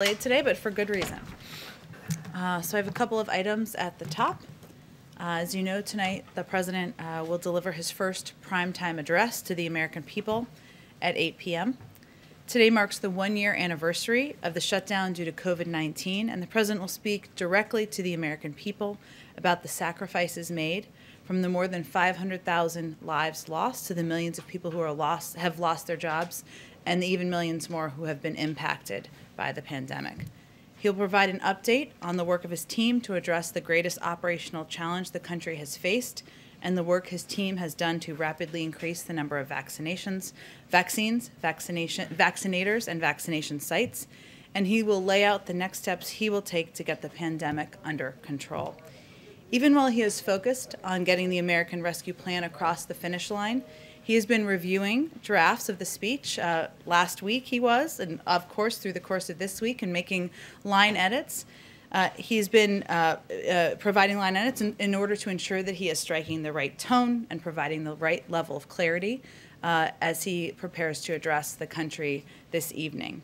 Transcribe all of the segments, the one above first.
delayed today, but for good reason. Uh, so I have a couple of items at the top. Uh, as you know, tonight the president uh, will deliver his first primetime address to the American people at 8 p.m. Today marks the one year anniversary of the shutdown due to COVID 19, and the president will speak directly to the American people about the sacrifices made from the more than 500,000 lives lost to the millions of people who are lost, have lost their jobs and the even millions more who have been impacted by the pandemic. He'll provide an update on the work of his team to address the greatest operational challenge the country has faced and the work his team has done to rapidly increase the number of vaccinations, vaccines, vaccination, vaccinators, and vaccination sites. And he will lay out the next steps he will take to get the pandemic under control. Even while he is focused on getting the American Rescue Plan across the finish line, he has been reviewing drafts of the speech. Uh, last week he was, and of course through the course of this week, and making line edits. Uh, he's been uh, uh, providing line edits in, in, order to ensure that he is striking the right tone and providing the right level of clarity uh, as he prepares to address the country this evening.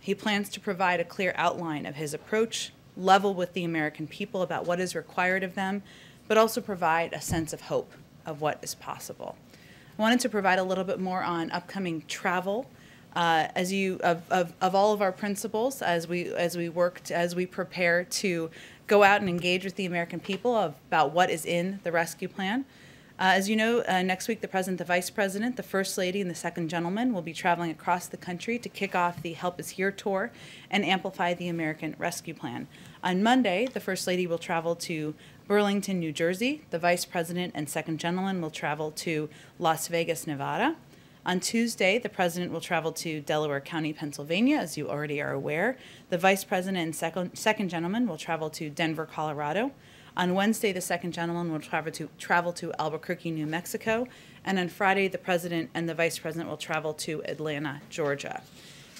He plans to provide a clear outline of his approach, level with the American people about what is required of them, but also provide a sense of hope of what is possible. I wanted to provide a little bit more on upcoming travel. Uh, as you of, of, of all of our principals as we as we worked as we prepare to go out and engage with the American people of, about what is in the rescue plan. Uh, as you know, uh, next week the president, the vice president, the first lady, and the second gentleman will be traveling across the country to kick off the Help Is Here tour and amplify the American Rescue Plan. On Monday, the first lady will travel to Burlington, New Jersey. The Vice President and Second Gentleman will travel to Las Vegas, Nevada. On Tuesday, the President will travel to Delaware County, Pennsylvania, as you already are aware. The Vice President and Second, second Gentleman will travel to Denver, Colorado. On Wednesday, the Second Gentleman will travel to, travel to Albuquerque, New Mexico. And on Friday, the President and the Vice President will travel to Atlanta, Georgia.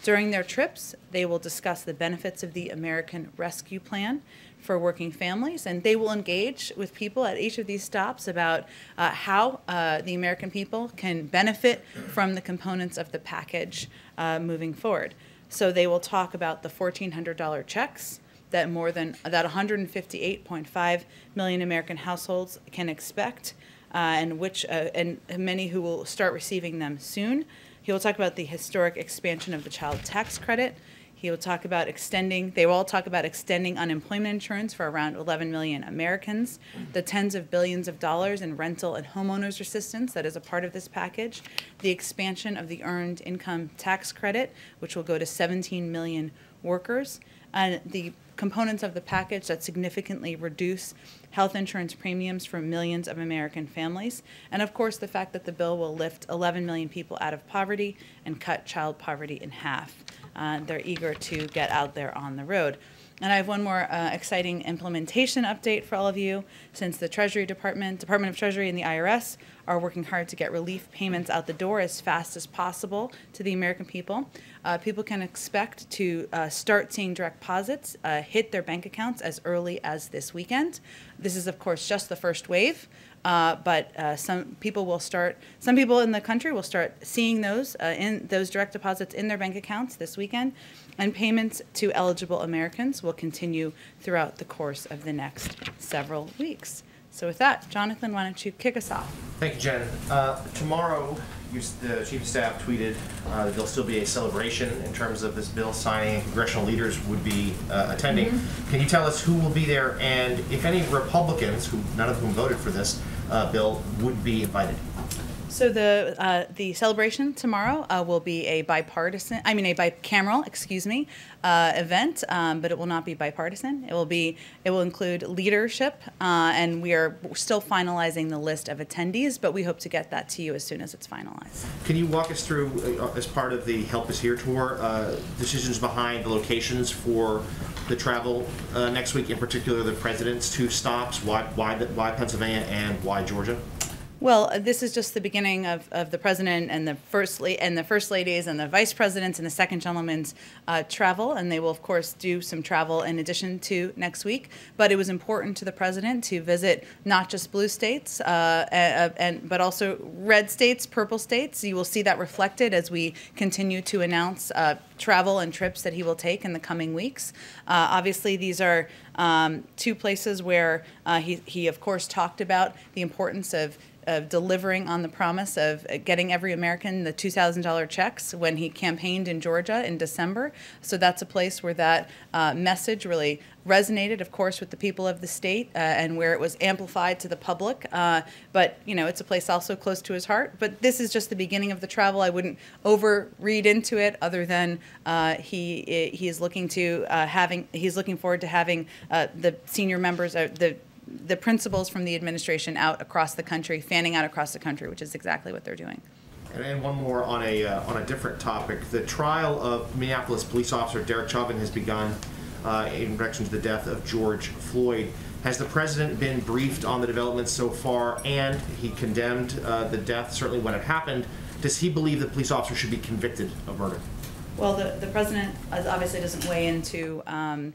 During their trips, they will discuss the benefits of the American Rescue Plan for working families, and they will engage with people at each of these stops about uh, how uh, the American people can benefit from the components of the package uh, moving forward. So they will talk about the $1,400 checks that more than that 158.5 million American households can expect, uh, and which uh, and many who will start receiving them soon. He will talk about the historic expansion of the child tax credit. He will talk about extending, they will all talk about extending unemployment insurance for around 11 million Americans, the tens of billions of dollars in rental and homeowners assistance that is a part of this package, the expansion of the earned income tax credit, which will go to 17 million workers, and the components of the package that significantly reduce health insurance premiums for millions of American families, and of course the fact that the bill will lift 11 million people out of poverty and cut child poverty in half. Uh, they're eager to get out there on the road. And I have one more uh, exciting implementation update for all of you. Since the Treasury Department, Department of Treasury, and the IRS are working hard to get relief payments out the door as fast as possible to the American people, uh, people can expect to uh, start seeing direct deposits uh, hit their bank accounts as early as this weekend. This is, of course, just the first wave. Uh, but uh, some people will start. Some people in the country will start seeing those uh, in those direct deposits in their bank accounts this weekend, and payments to eligible Americans will continue throughout the course of the next several weeks. So with that, Jonathan, why don't you kick us off? Thank you, Jen. Uh, tomorrow, the Chief of Staff tweeted uh, that there'll still be a celebration in terms of this bill signing, congressional leaders would be uh, attending. Mm -hmm. Can you tell us who will be there, and if any Republicans, who none of whom voted for this Uh, bill, would be invited? So the uh, the celebration tomorrow uh, will be a bipartisan, I mean a bicameral, excuse me, uh, event, um, but it will not be bipartisan. It will be it will include leadership, uh, and we are still finalizing the list of attendees, but we hope to get that to you as soon as it's finalized. Can you walk us through, uh, as part of the Help Is Here tour, uh, decisions behind the locations for the travel next week, in particular the president's two stops? Why why why Pennsylvania and why Georgia? Well, uh, this is just the beginning of, of the president and the first la- and the first ladies and the vice presidents and the second gentleman's uh, travel, and they will of course do some travel in addition to next week. But it was important to the president to visit not just blue states, uh, and, and but also red states, purple states. You will see that reflected as we continue to announce uh, travel and trips that he will take in the coming weeks. Uh, obviously, these are um, two places where uh, he, he, of course, talked about the importance of of delivering on the promise of getting every American the $2,000 checks when he campaigned in Georgia in December. So that's a place where that uh, message really resonated, of course, with the people of the state uh, and where it was amplified to the public. Uh, but, you know, it's a place also close to his heart. But this is just the beginning of the travel. I wouldn't overread into it other than uh, he, he is looking to uh, having, he's looking forward to having uh, the senior members, the the principals from the administration out across the country, fanning out across the country, which is exactly what they're doing. And, one more on a uh, on a different topic. The trial of Minneapolis police officer Derek Chauvin has begun uh, in connection to the death of George Floyd. Has the president been briefed on the developments so far? And he condemned uh, the death certainly when it happened. Does he believe the police officer should be convicted of murder? Well, the, the president obviously doesn't weigh into. Um,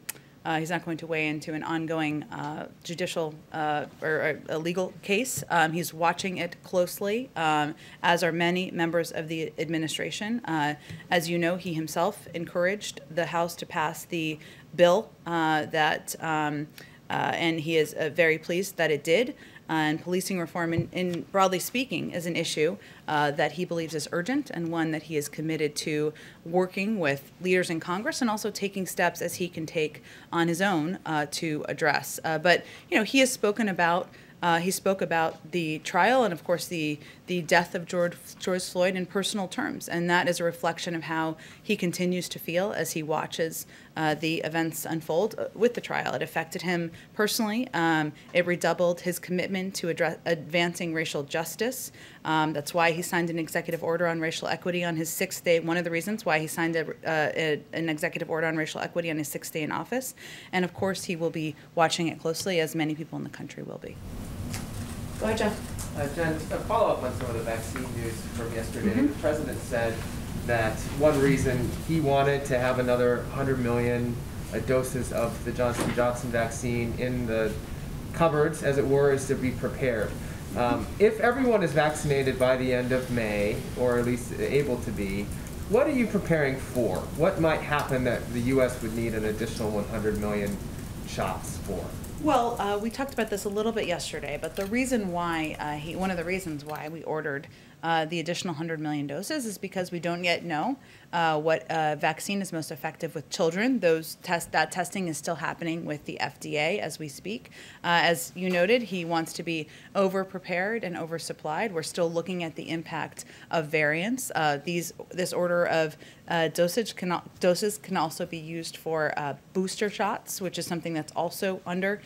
uh, he's not going to weigh into an ongoing uh, judicial uh, or a legal case. Um, he's watching it closely, um, as are many members of the administration. Uh, as you know, he himself encouraged the House to pass the bill uh, that, um, uh, and he is very pleased that it did and policing reform, in, in, broadly speaking, is an issue uh, that he believes is urgent and one that he is committed to working with leaders in Congress and also taking steps as he can take on his own uh, to address. Uh, but you know, he has spoken about uh, he spoke about the trial and, of course, the the death of George George Floyd in personal terms, and that is a reflection of how he continues to feel as he watches uh, the events unfold uh, with the trial. It affected him personally. Um, it redoubled his commitment to address, advancing racial justice. Um, that's why he signed an executive order on racial equity on his sixth day. One of the reasons why he signed a, uh, a, an executive order on racial equity on his sixth day in office, and of course, he will be watching it closely, as many people in the country will be. Go ahead, Jeff. Uh, Jen, a follow-up on some of the vaccine news from yesterday. Mhm. The president said that one reason he wanted to have another 100 million doses of the Johnson Johnson vaccine in the cupboards, as it were, is to be prepared. Um, if everyone is vaccinated by the end of May, or at least able to be, what are you preparing for? What might happen that the U.S. would need an additional 100 million shots for? Well, uh, we talked about this a little bit yesterday, but the reason why uh, he, one of the reasons why we ordered uh, the additional 100 million doses is because we don't yet know uh, what uh, vaccine is most effective with children. Those test that testing is still happening with the FDA as we speak. Uh, as you noted, he wants to be over prepared and oversupplied. We're still looking at the impact of variants. Uh, these this order of uh, dosage can doses can also be used for booster shots, which is something that's also under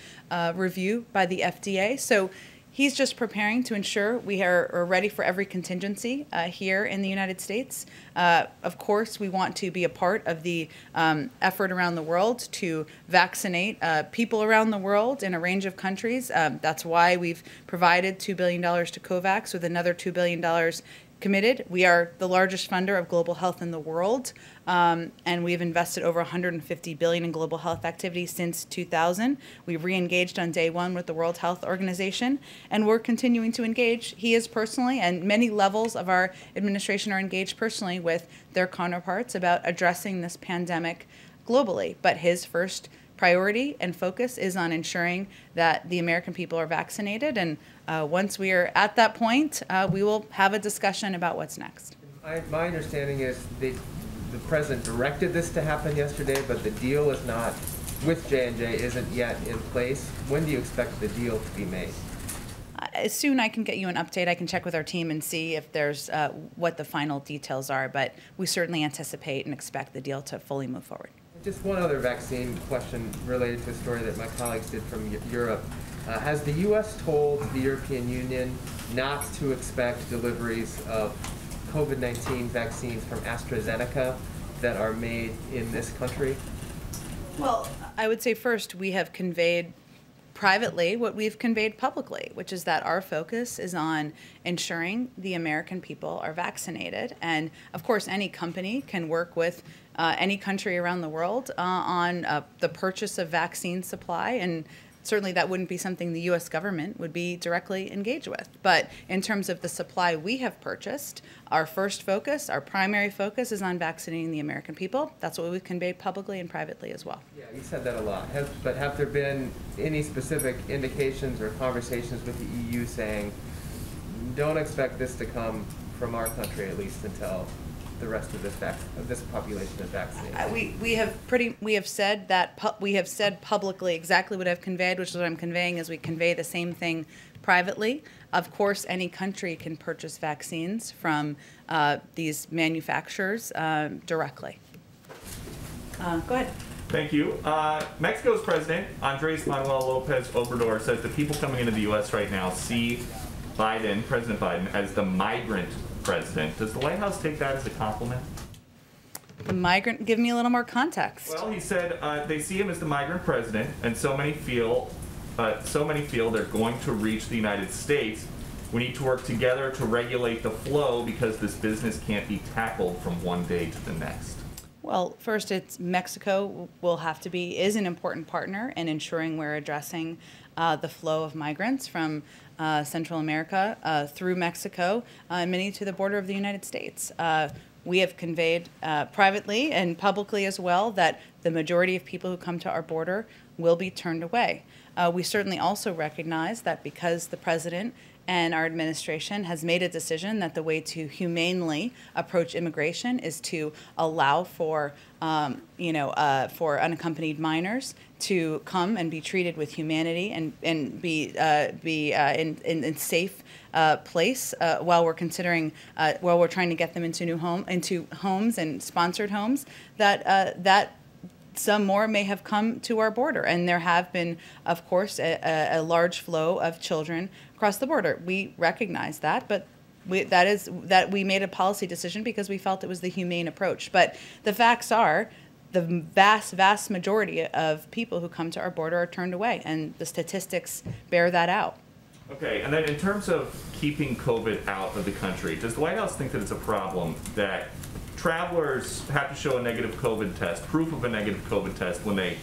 review by the FDA. So He's just preparing to ensure we are, are ready for every contingency uh, here in the United States. Uh, of course, we want to be a part of the um, effort around the world to vaccinate uh, people around the world in a range of countries. Um, that's why we've provided $2 billion to COVAX with another $2 billion committed. We are the largest funder of global health in the world, um, and we've invested over 150 billion in global health activities since 2000. We've re-engaged on day one with the World Health Organization, and we're continuing to engage. He is personally, and many levels of our administration are engaged personally with their counterparts about addressing this pandemic globally. But his first priority and focus is on ensuring that the American people are vaccinated. And uh, once we are at that point, uh, we will have a discussion about what's next. My, my understanding is the president directed this to happen yesterday, but the deal is not with J&J isn't yet in place. When do you expect the deal to be made? Uh, as soon I can get you an update, I can check with our team and see if there's uh, what the final details are. But we certainly anticipate and expect the deal to fully move forward. Just one other vaccine question related to a story that my colleagues did from Europe. Uh, has the U.S. told the European Union not to expect deliveries of COVID-19 vaccines from AstraZeneca that are made in this country? Well, I would say first we have conveyed privately what we've conveyed publicly, which is that our focus is on ensuring the American people are vaccinated. And of course, any company can work with uh, any country around the world uh, on uh, the purchase of vaccine supply. And certainly that wouldn't be something the U.S. government would be directly engaged with. But in terms of the supply we have purchased, our first focus, our primary focus is on vaccinating the American people. That's what we've conveyed publicly and privately as well. Yeah, you said that a lot. But have there been any specific indications or conversations with the EU saying, don't expect this to come from our country at least until the rest of this vac- of this population is vaccinated? Uh, we, we have pretty, we have said that, pu- we have said publicly exactly what I've conveyed, which is what I'm conveying, is we convey the same thing privately. Of course, any country can purchase vaccines from uh, these manufacturers um, directly. Uh, Go ahead. Thank you. Uh, Mexico's president, Andres Manuel Lopez Obrador, says the people coming into the U.S. right now see Biden, President Biden, as the migrant president. Does the White House take that as a compliment? The migrant, give me a little more context. Well, he said uh, they see him as the migrant president, and so many feel, uh, so many feel they're going to reach the United States. We need to work together to regulate the flow because this business can't be tackled from one day to the next. Well, first, it's Mexico will have to be is an important partner in ensuring we're addressing uh, the flow of migrants from Central America uh, through Mexico uh, and many to the border of the United States. Uh, we have conveyed uh, privately and publicly as well that the majority of people who come to our border will be turned away. Uh, we certainly also recognize that because the president and our administration has made a decision that the way to humanely approach immigration is to allow for, um, you know, uh, for unaccompanied minors to come and be treated with humanity and, and be, uh, be uh, in, in, in safe uh, place uh, while we're considering, uh, while we're trying to get them into new home, into homes and sponsored homes, that, uh, that some more may have come to our border, and there have been, of course, a, a, a large flow of children across the border. We recognize that, but we, that is that we made a policy decision because we felt it was the humane approach. But the facts are, the vast, vast majority of people who come to our border are turned away, and the statistics bear that out. Okay, and then in terms of keeping COVID out of the country, does the White House think that it's a problem that travelers have to show a negative COVID test, proof of a negative COVID test when they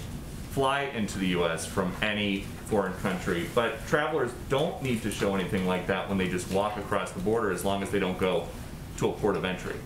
fly into the U.S. from any foreign country, but travelers don't need to show anything like that when they just walk across the border as long as they don't go to a port of entry?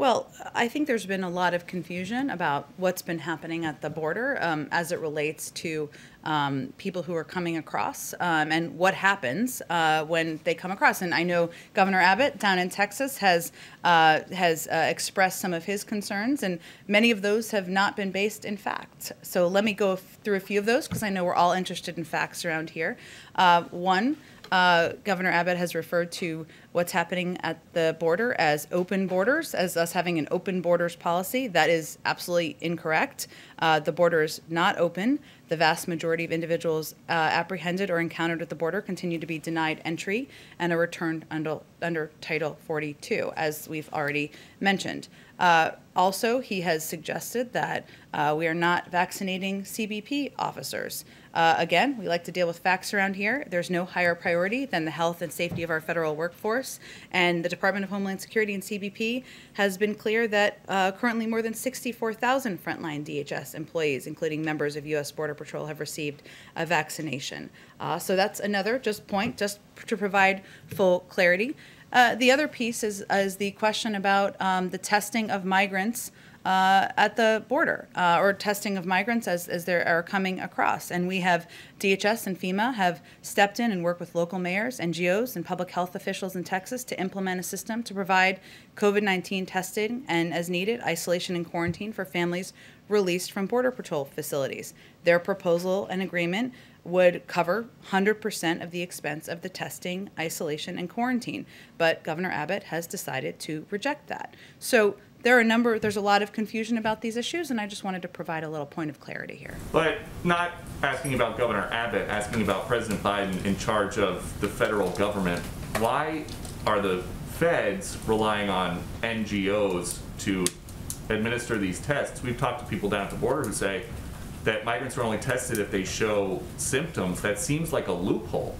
Well, I think there's been a lot of confusion about what's been happening at the border um, as it relates to um, people who are coming across um, and what happens uh, when they come across. And I know Governor Abbott down in Texas has uh, has uh, expressed some of his concerns, and many of those have not been based in fact. So let me go through a few of those because I know we're all interested in facts around here. Uh, one. Uh, Governor Abbott has referred to what's happening at the border as open borders, as us having an open borders policy. That is absolutely incorrect. Uh, the border is not open. The vast majority of individuals uh, apprehended or encountered at the border continue to be denied entry and are returned under, under Title 42, as we've already mentioned. Uh, also, he has suggested that uh, we are not vaccinating CBP officers. Uh, again, we like to deal with facts around here. There's no higher priority than the health and safety of our federal workforce. And the Department of Homeland Security and CBP has been clear that uh, currently more than 64,000 frontline DHS employees, including members of U.S. Border Patrol, have received a vaccination. Uh, so that's another just point, just to provide full clarity. Uh, the other piece is, is the question about um, the testing of migrants uh, at the border uh, or testing of migrants as, as they are coming across. And we have DHS and FEMA have stepped in and worked with local mayors, NGOs, and public health officials in Texas to implement a system to provide COVID 19 testing and, as needed, isolation and quarantine for families released from Border Patrol facilities. Their proposal and agreement would cover 100% of the expense of the testing, isolation, and quarantine. But Governor Abbott has decided to reject that. So there are a number, there's a lot of confusion about these issues, and I just wanted to provide a little point of clarity here. But not asking about Governor Abbott, asking about President Biden in charge of the federal government. Why are the feds relying on NGOs to administer these tests? We've talked to people down at the border who say, that migrants are only tested if they show symptoms, that seems like a loophole.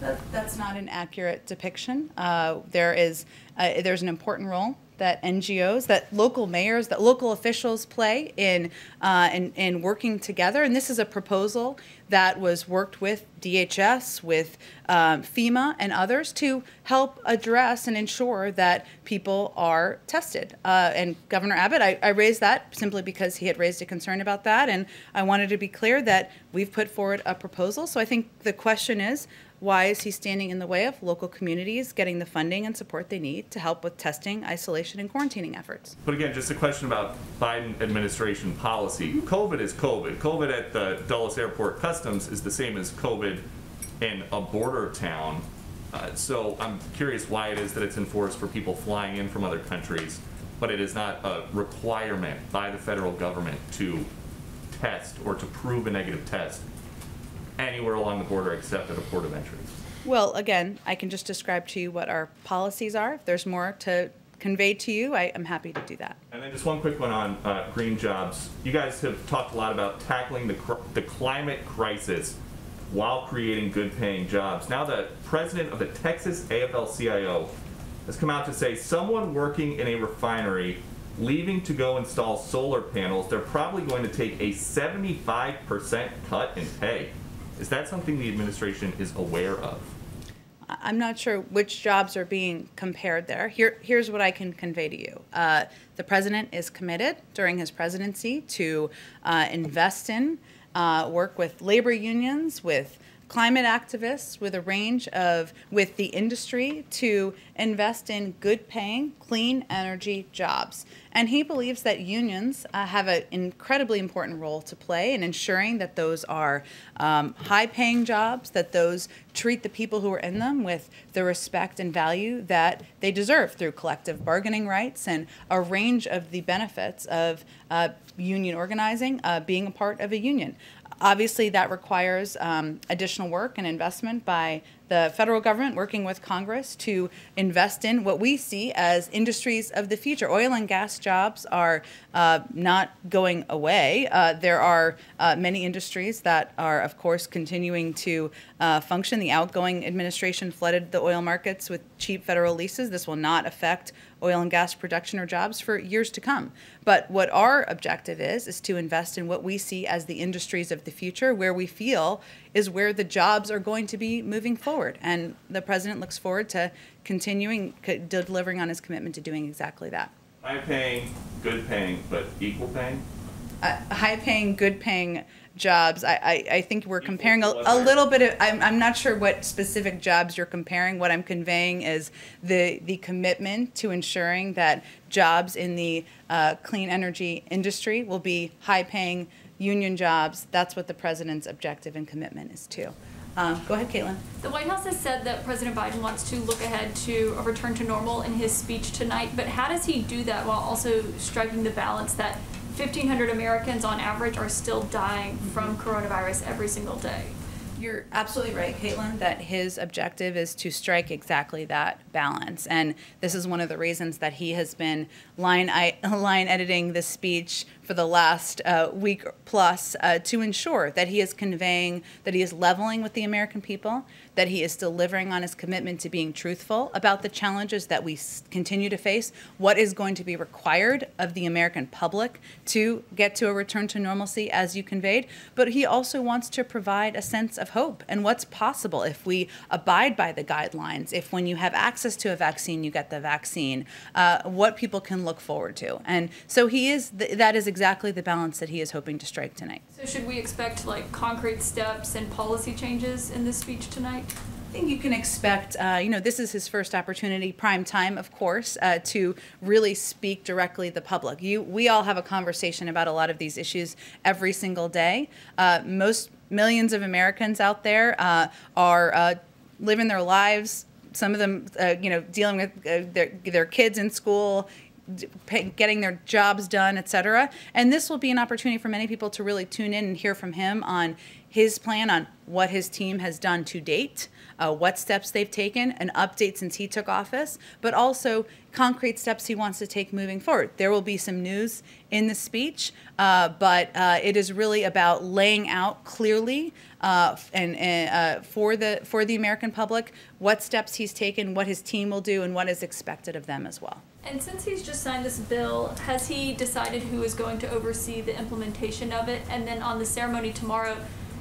That, that's not an accurate depiction. Uh, there is uh, there's an important role that NGOs, that local mayors, that local officials play in, uh, in, in working together. And this is a proposal that was worked with DHS, with um, FEMA, and others to help address and ensure that people are tested. Uh, and Governor Abbott, I, I raised that simply because he had raised a concern about that. And I wanted to be clear that we've put forward a proposal. So I think the question is, why is he standing in the way of local communities getting the funding and support they need to help with testing, isolation, and quarantining efforts? But again, just a question about Biden administration policy. COVID is COVID. COVID at the Dulles Airport Customs is the same as COVID in a border town. Uh, so I'm curious why it is that it's enforced for people flying in from other countries, but it is not a requirement by the federal government to test or to prove a negative test anywhere along the border except at a port of entry. Well, again, I can just describe to you what our policies are. If there's more to convey to you, I am happy to do that. And then just one quick one on uh, green jobs. You guys have talked a lot about tackling the, cr- the climate crisis while creating good paying jobs. Now, the president of the Texas AFL CIO has come out to say someone working in a refinery leaving to go install solar panels, they're probably going to take a 75% cut in pay. Is that something the administration is aware of? I'm not sure which jobs are being compared there. Here, here's what I can convey to you. Uh, the president is committed during his presidency to uh, invest in, uh, work with labor unions, with climate activists, with a range of, with the industry to invest in good paying, clean energy jobs. And he believes that unions uh, have an incredibly important role to play in ensuring that those are um, high paying jobs, that those treat the people who are in them with the respect and value that they deserve through collective bargaining rights and a range of the benefits of uh, union organizing, uh, being a part of a union. Obviously, that requires um, additional work and investment by the federal government working with Congress to invest in what we see as industries of the future. Oil and gas jobs are uh, not going away. Uh, there are uh, many industries that are, of course, continuing to uh, function. The outgoing administration flooded the oil markets with cheap federal leases. This will not affect oil and gas production or jobs for years to come. But what our objective is, is to invest in what we see as the industries of the future, where we feel is where the jobs are going to be moving forward. And the president looks forward to continuing c- delivering on his commitment to doing exactly that. High paying, good paying, but equal paying? Uh, high paying, good paying jobs. I, I, I think we're comparing a, a little bit of, I'm, I'm not sure what specific jobs you're comparing. What I'm conveying is the, the commitment to ensuring that jobs in the uh, clean energy industry will be high paying union jobs. That's what the president's objective and commitment is to. Um, go ahead, Caitlin. The White House has said that President Biden wants to look ahead to a return to normal in his speech tonight, but how does he do that while also striking the balance that 1,500 Americans on average are still dying from coronavirus every single day? You're absolutely right, Caitlin, that his objective is to strike exactly that balance. And this is one of the reasons that he has been line, line editing this speech for the last uh, week plus uh, to ensure that he is conveying, that he is leveling with the American people, that he is delivering on his commitment to being truthful about the challenges that we continue to face, what is going to be required of the American public to get to a return to normalcy, as you conveyed. But he also wants to provide a sense of hope and what's possible if we abide by the guidelines, if when you have access to a vaccine, you get the vaccine, uh, what people can look forward to. And so he is, th- that is exactly the balance that he is hoping to strike tonight. So should we expect like concrete steps and policy changes in this speech tonight? I think you can expect, uh, you know, this is his first opportunity, prime time, of course, uh, to really speak directly to the public. You, we all have a conversation about a lot of these issues every single day. Uh, most millions of Americans out there uh, are uh, living their lives. Some of them, uh, you know, dealing with their their kids in school, getting their jobs done, et cetera. And this will be an opportunity for many people to really tune in and hear from him on his plan on what his team has done to date, uh, what steps they've taken, an update since he took office, but also concrete steps he wants to take moving forward. There will be some news in the speech, uh, but uh, it is really about laying out clearly uh, and, and uh, for the for the American public what steps he's taken, what his team will do, and what is expected of them as well. And since he's just signed this bill, has he decided who is going to oversee the implementation of it? And then on the ceremony tomorrow,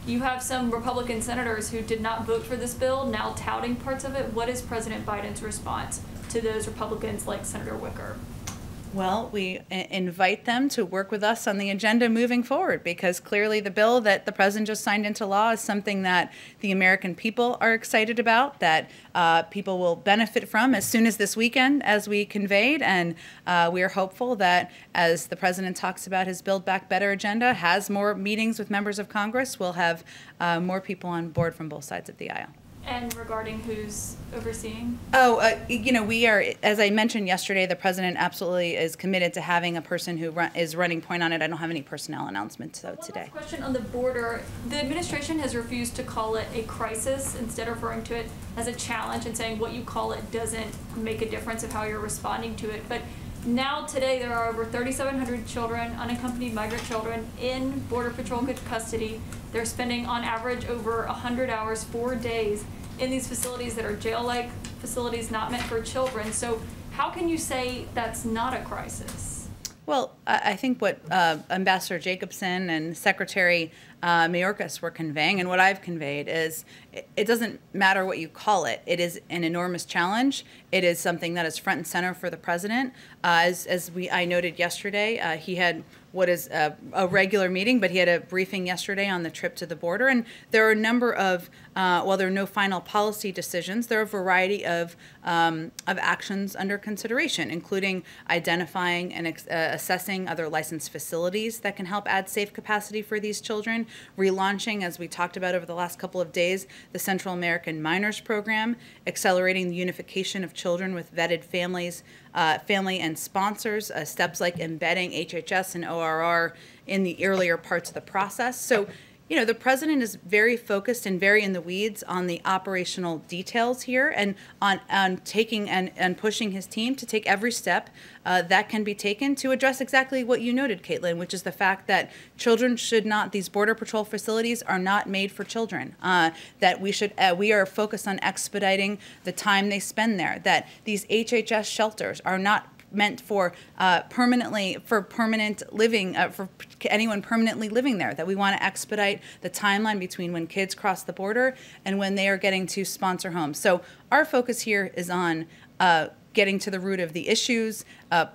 you have some Republican senators who did not vote for this bill now touting parts of it. What is President Biden's response to those Republicans like Senator Wicker? Well, we invite them to work with us on the agenda moving forward because clearly the bill that the president just signed into law is something that the American people are excited about, that uh, people will benefit from as soon as this weekend, as we conveyed. And uh, we are hopeful that as the president talks about his Build Back Better agenda, has more meetings with members of Congress, we'll have uh, more people on board from both sides of the aisle. And regarding who's overseeing? Oh, uh, you know, we are, as I mentioned yesterday, the president absolutely is committed to having a person who run, is running point on it. I don't have any personnel announcements though today. question on the border. The administration has refused to call it a crisis, instead of referring to it as a challenge and saying what you call it doesn't make a difference of how you're responding to it. But now today there are over 3,700 children, unaccompanied migrant children, in Border Patrol custody. They're spending on average over 100 hours, four days, in these facilities that are jail-like facilities not meant for children. So how can you say that's not a crisis? Well, I, think what uh, Ambassador Jacobson and Secretary uh, Mayorkas were conveying, and what I've conveyed, is it, doesn't matter what you call it. It is an enormous challenge. It is something that is front and center for the president. Uh, as, as we I noted yesterday, uh, he had what is a, a regular meeting, but he had a briefing yesterday on the trip to the border. And there are a number of, uh, while there are no final policy decisions, there are a variety of, um, of actions under consideration, including identifying and uh, assessing other licensed facilities that can help add safe capacity for these children, relaunching, as we talked about over the last couple of days, the Central American Minors Program, accelerating the unification of children with vetted families, uh, family and sponsors, uh, steps like embedding HHS and ORR in the earlier parts of the process. So, you know, the president is very focused and very in the weeds on the operational details here and on, on taking and, and pushing his team to take every step uh, that can be taken to address exactly what you noted, Caitlin, which is the fact that children should not, these Border Patrol facilities are not made for children. Uh, that we should, uh, we are focused on expediting the time they spend there. That these HHS shelters are not meant for uh, permanently for permanent living uh, for anyone permanently living there that we want to expedite the timeline between when kids cross the border and when they are getting to sponsor homes so our focus here is on uh, getting to the root of the issues uh,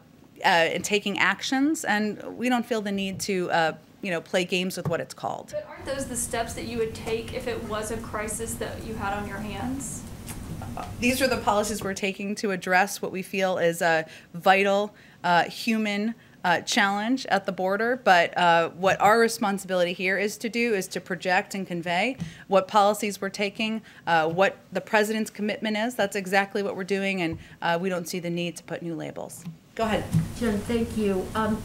uh, and taking actions and we don't feel the need to uh, you know play games with what it's called But aren't those the steps that you would take if it was a crisis that you had on your hands? These are the policies we're taking to address what we feel is a vital uh, human uh, challenge at the border. But uh, what our responsibility here is to do is to project and convey what policies we're taking, uh, what the president's commitment is. That's exactly what we're doing, and uh, we don't see the need to put new labels. Go ahead. Jen, thank you. Um,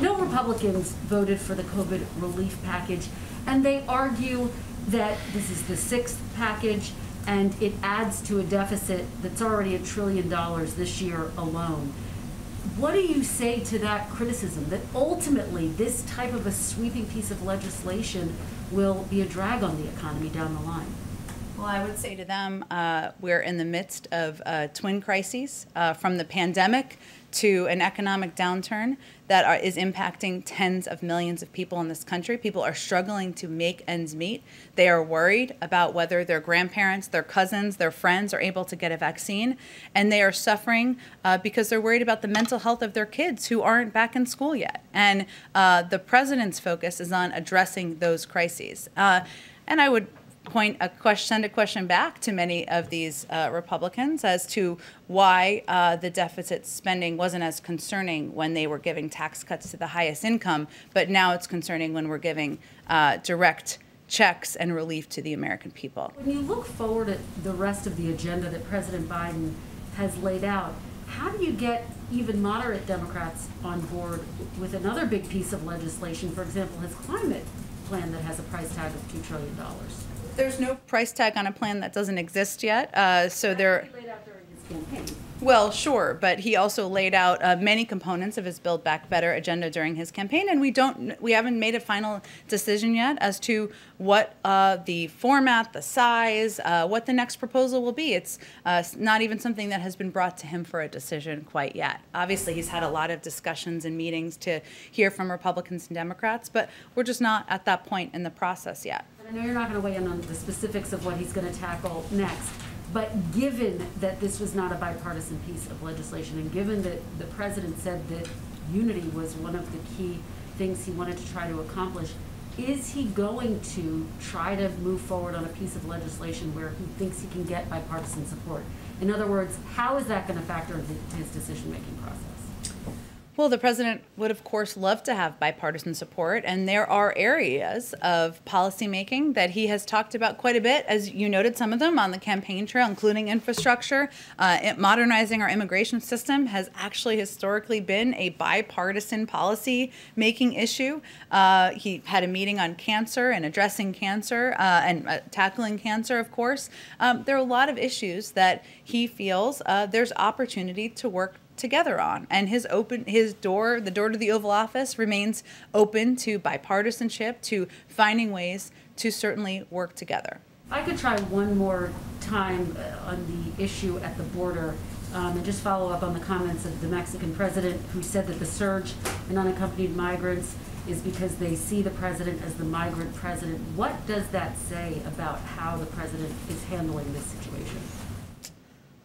No Republicans voted for the COVID relief package, and they argue that this is the sixth package, and it adds to a deficit that's already a trillion dollars this year alone. What do you say to that criticism, that ultimately this type of a sweeping piece of legislation will be a drag on the economy down the line? Well, I would say to them, uh, we're in the midst of uh, twin crises uh, from the pandemic to an economic downturn that are, is impacting tens of millions of people in this country. People are struggling to make ends meet. They are worried about whether their grandparents, their cousins, their friends are able to get a vaccine. And they are suffering uh, because they're worried about the mental health of their kids who aren't back in school yet. And uh, the president's focus is on addressing those crises. Uh, and I would point a question, send a question back to many of these uh, Republicans as to why uh, the deficit spending wasn't as concerning when they were giving tax cuts to the highest income, but now it's concerning when we're giving uh, direct checks and relief to the American people. When you look forward at the rest of the agenda that President Biden has laid out, how do you get even moderate Democrats on board with another big piece of legislation, for example, his climate plan that has a price tag of $2 trillion. There's no price tag on a plan that doesn't exist yet, uh, so there. He laid out during his campaign. Well, sure, but he also laid out uh, many components of his Build Back Better agenda during his campaign, and we don't, we haven't made a final decision yet as to what uh, the format, the size, uh, what the next proposal will be. It's uh, not even something that has been brought to him for a decision quite yet. Obviously, he's had a lot of discussions and meetings to hear from Republicans and Democrats, but we're just not at that point in the process yet. I know you're not going to weigh in on the specifics of what he's going to tackle next, but given that this was not a bipartisan piece of legislation, and given that the president said that unity was one of the key things he wanted to try to accomplish, is he going to try to move forward on a piece of legislation where he thinks he can get bipartisan support? In other words, how is that going to factor into his decision-making process? Well, the president would, of course, love to have bipartisan support, and there are areas of policymaking that he has talked about quite a bit, as you noted, some of them on the campaign trail, including infrastructure. Uh, modernizing our immigration system has actually historically been a bipartisan policy making issue. Uh, he had a meeting on cancer and addressing cancer uh, and uh, tackling cancer, of course. Um, there are a lot of issues that he feels uh, there's opportunity to work together on and his open his door the door to the oval office remains open to bipartisanship to finding ways to certainly work together I could try one more time uh, on the issue at the border um, and just follow up on the comments of the Mexican president who said that the surge in unaccompanied migrants is because they see the president as the migrant president. What does that say about how the president is handling this situation?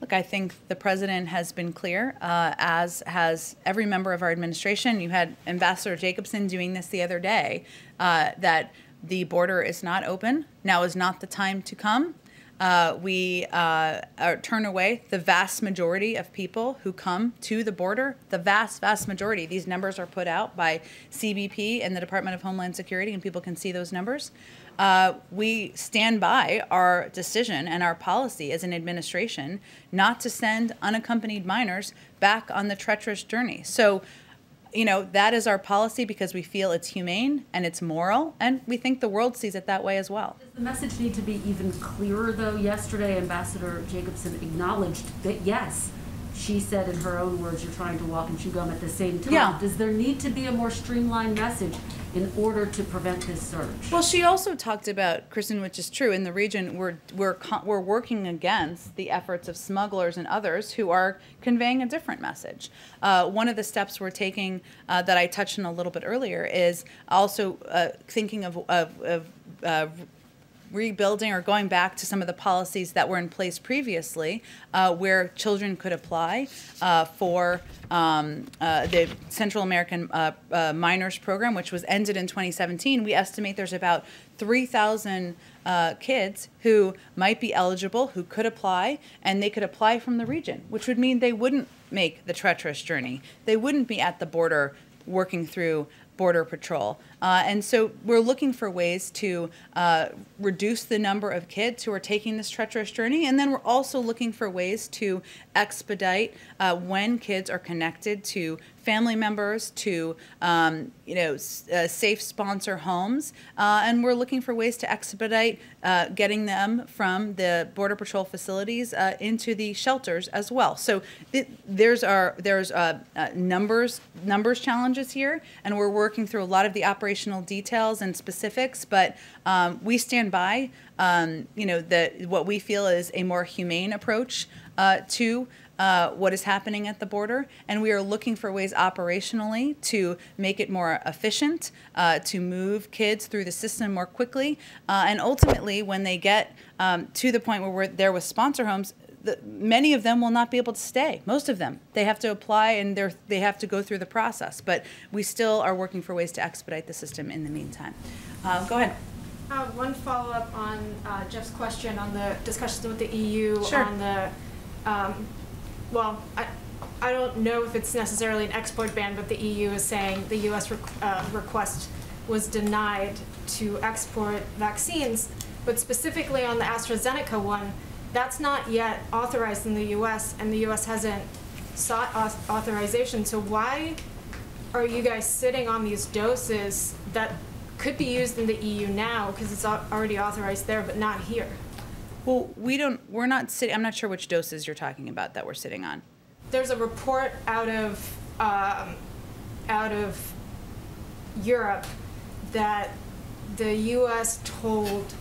Look, I think the president has been clear, uh, as has every member of our administration. You had Ambassador Jacobson doing this the other day, uh, that the border is not open. Now is not the time to come. Uh, we uh, turn away the vast majority of people who come to the border. The vast, vast majority. These numbers are put out by CBP and the Department of Homeland Security, and people can see those numbers. Uh, we stand by our decision and our policy as an administration not to send unaccompanied minors back on the treacherous journey. So, you know, that is our policy because we feel it's humane and it's moral, and we think the world sees it that way as well. Does the message need to be even clearer, though? Yesterday, Ambassador Jacobson acknowledged that, yes, she said in her own words, you're trying to walk and chew gum at the same time. Yeah. Does there need to be a more streamlined message in order to prevent this surge? Well, she also talked about Kristen, which is true. In the region, we're we're we're working against the efforts of smugglers and others who are conveying a different message. Uh, one of the steps we're taking uh, that I touched on a little bit earlier is also uh, thinking of of, of uh, rebuilding or going back to some of the policies that were in place previously, uh, where children could apply uh, for um, uh, the Central American uh, uh, Minors Program, which was ended in 2017. We estimate there's about 3,000 uh, kids who might be eligible, who could apply, and they could apply from the region, which would mean they wouldn't make the treacherous journey. They wouldn't be at the border working through Border Patrol. Uh, and so we're looking for ways to uh, reduce the number of kids who are taking this treacherous journey. And then we're also looking for ways to expedite uh, when kids are connected to family members, to um, you know, uh, safe sponsor homes. Uh, and we're looking for ways to expedite uh, getting them from the Border Patrol facilities uh, into the shelters as well. So th- there's our there's uh, uh, numbers numbers challenges here, and we're working through a lot of the operational details and specifics. But um, we stand by, um, you know, the what we feel is a more humane approach uh, to. Uh, what is happening at the border, and we are looking for ways operationally to make it more efficient, uh, to move kids through the system more quickly, uh, and ultimately, when they get um, to the point where we're there with sponsor homes, the, many of them will not be able to stay. Most of them, they have to apply and they're, they have to go through the process. But we still are working for ways to expedite the system in the meantime. Uh, go ahead. Uh, one follow-up on uh, Jeff's question on the discussions with the EU Sure. on the, um, well, I, I don't know if it's necessarily an export ban, but the EU is saying the US requ- uh, request was denied to export vaccines. But specifically on the AstraZeneca one, that's not yet authorized in the US, and the US hasn't sought authorization. So why are you guys sitting on these doses that could be used in the EU now because it's already authorized there, but not here. Well, we don't, we're not sitting, I'm not sure which doses you're talking about that we're sitting on. There's a report out of um, out of Europe that the U.S. told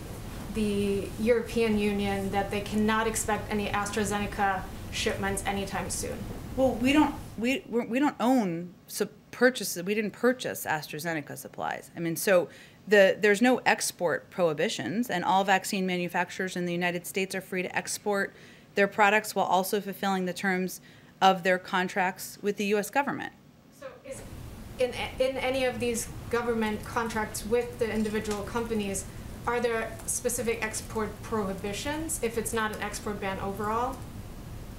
the European Union that they cannot expect any AstraZeneca shipments anytime soon. Well, we don't, we, we're- don't own, so purchases, we didn't purchase AstraZeneca supplies. I mean, so the, there's no export prohibitions, and all vaccine manufacturers in the United States are free to export their products while also fulfilling the terms of their contracts with the U.S. government. So is, in, in any of these government contracts with the individual companies, are there specific export prohibitions if it's not an export ban overall?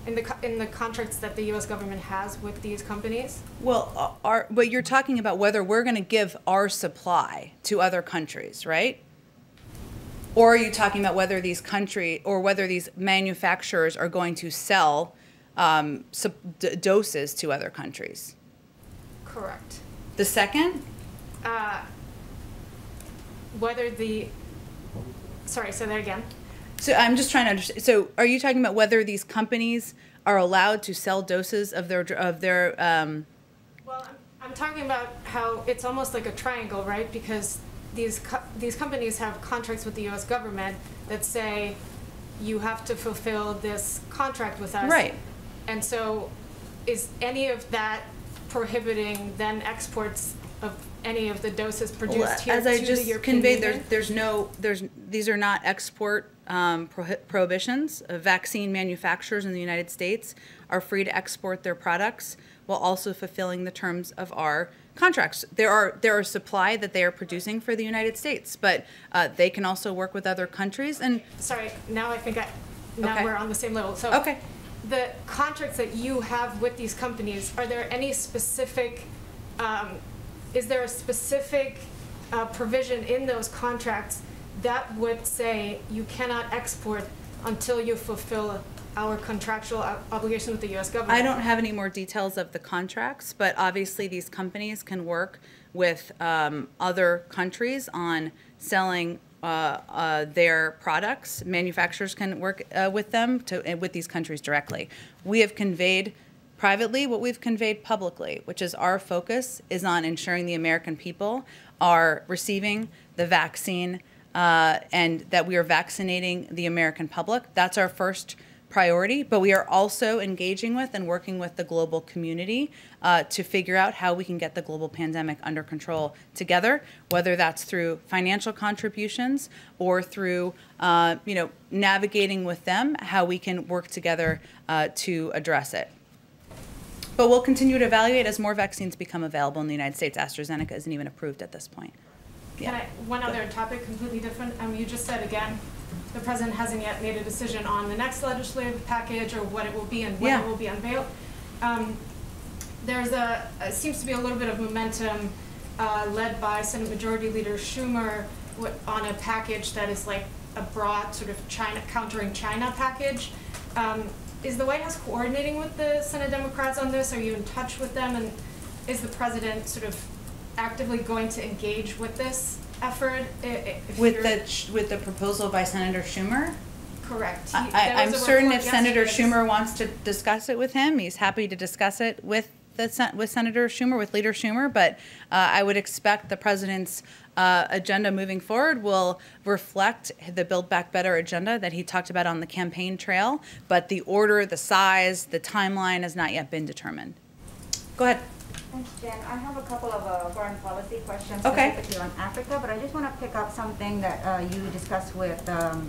In the, in the contracts that the US government has with these companies? Well, our, but you're talking about whether we're going to give our supply to other countries, right? Or are you talking about whether these country or whether these manufacturers are going to sell um, doses to other countries? Correct. The second, Uh, whether the, sorry, say that again. so I'm just trying to understand. So, are you talking about whether these companies are allowed to sell doses of their of their? Um, Well, I'm, I'm talking about how it's almost like a triangle, right? Because these co- these companies have contracts with the U.S. government that say you have to fulfill this contract with us. Right. And so, is any of that prohibiting then exports of any of the doses produced Well, here as I just European conveyed, there's, there's no, there's, these are not export um, prohi- prohibitions. Uh, Vaccine manufacturers in the United States are free to export their products while also fulfilling the terms of our contracts. There are, there are supply that they are producing for the United States, but uh, they can also work with other countries and, Sorry, now I think I, now Okay. we're on the same level. So okay. the contracts that you have with these companies, are there any specific, um, is there a specific uh, provision in those contracts that would say you cannot export until you fulfill our contractual obligation with the U.S. government? I don't have any more details of the contracts, but obviously these companies can work with um, other countries on selling uh, uh, their products. Manufacturers can work uh, with them to with these countries directly. We have conveyed privately what we've conveyed publicly, which is our focus is on ensuring the American people are receiving the vaccine uh, and that we are vaccinating the American public. That's our first priority, but we are also engaging with and working with the global community uh, to figure out how we can get the global pandemic under control together, whether that's through financial contributions or through, uh, you know, navigating with them how we can work together uh, to address it. But we'll continue to evaluate as more vaccines become available in the United States. AstraZeneca isn't even approved at this point. Can I, one other topic, completely different. Um, you just said again, the president hasn't yet made a decision on the next legislative package or what it will be and when Yeah. it will be unveiled. Um, there's a, seems to be a little bit of momentum, uh, led by Senate Majority Leader Schumer on a package that is like a broad sort of China, countering China package. Um, is the White House coordinating with the Senate Democrats on this? Are you in touch with them? And is the president sort of actively going to engage with this effort? i- i- if With the, with the proposal by Senator Schumer? Correct. He- I, I'm certain if Senator Schumer wants to discuss it with him, he's happy to discuss it with the, with Senator Schumer, with Leader Schumer, but uh, I would expect the president's uh, agenda moving forward will reflect the Build Back Better agenda that he talked about on the campaign trail, but the order, the size, the timeline has not yet been determined. Go ahead. Thanks, Jen. I have a couple of uh, foreign policy questions Okay. specifically on Africa, but I just want to pick up something that uh, you discussed with um,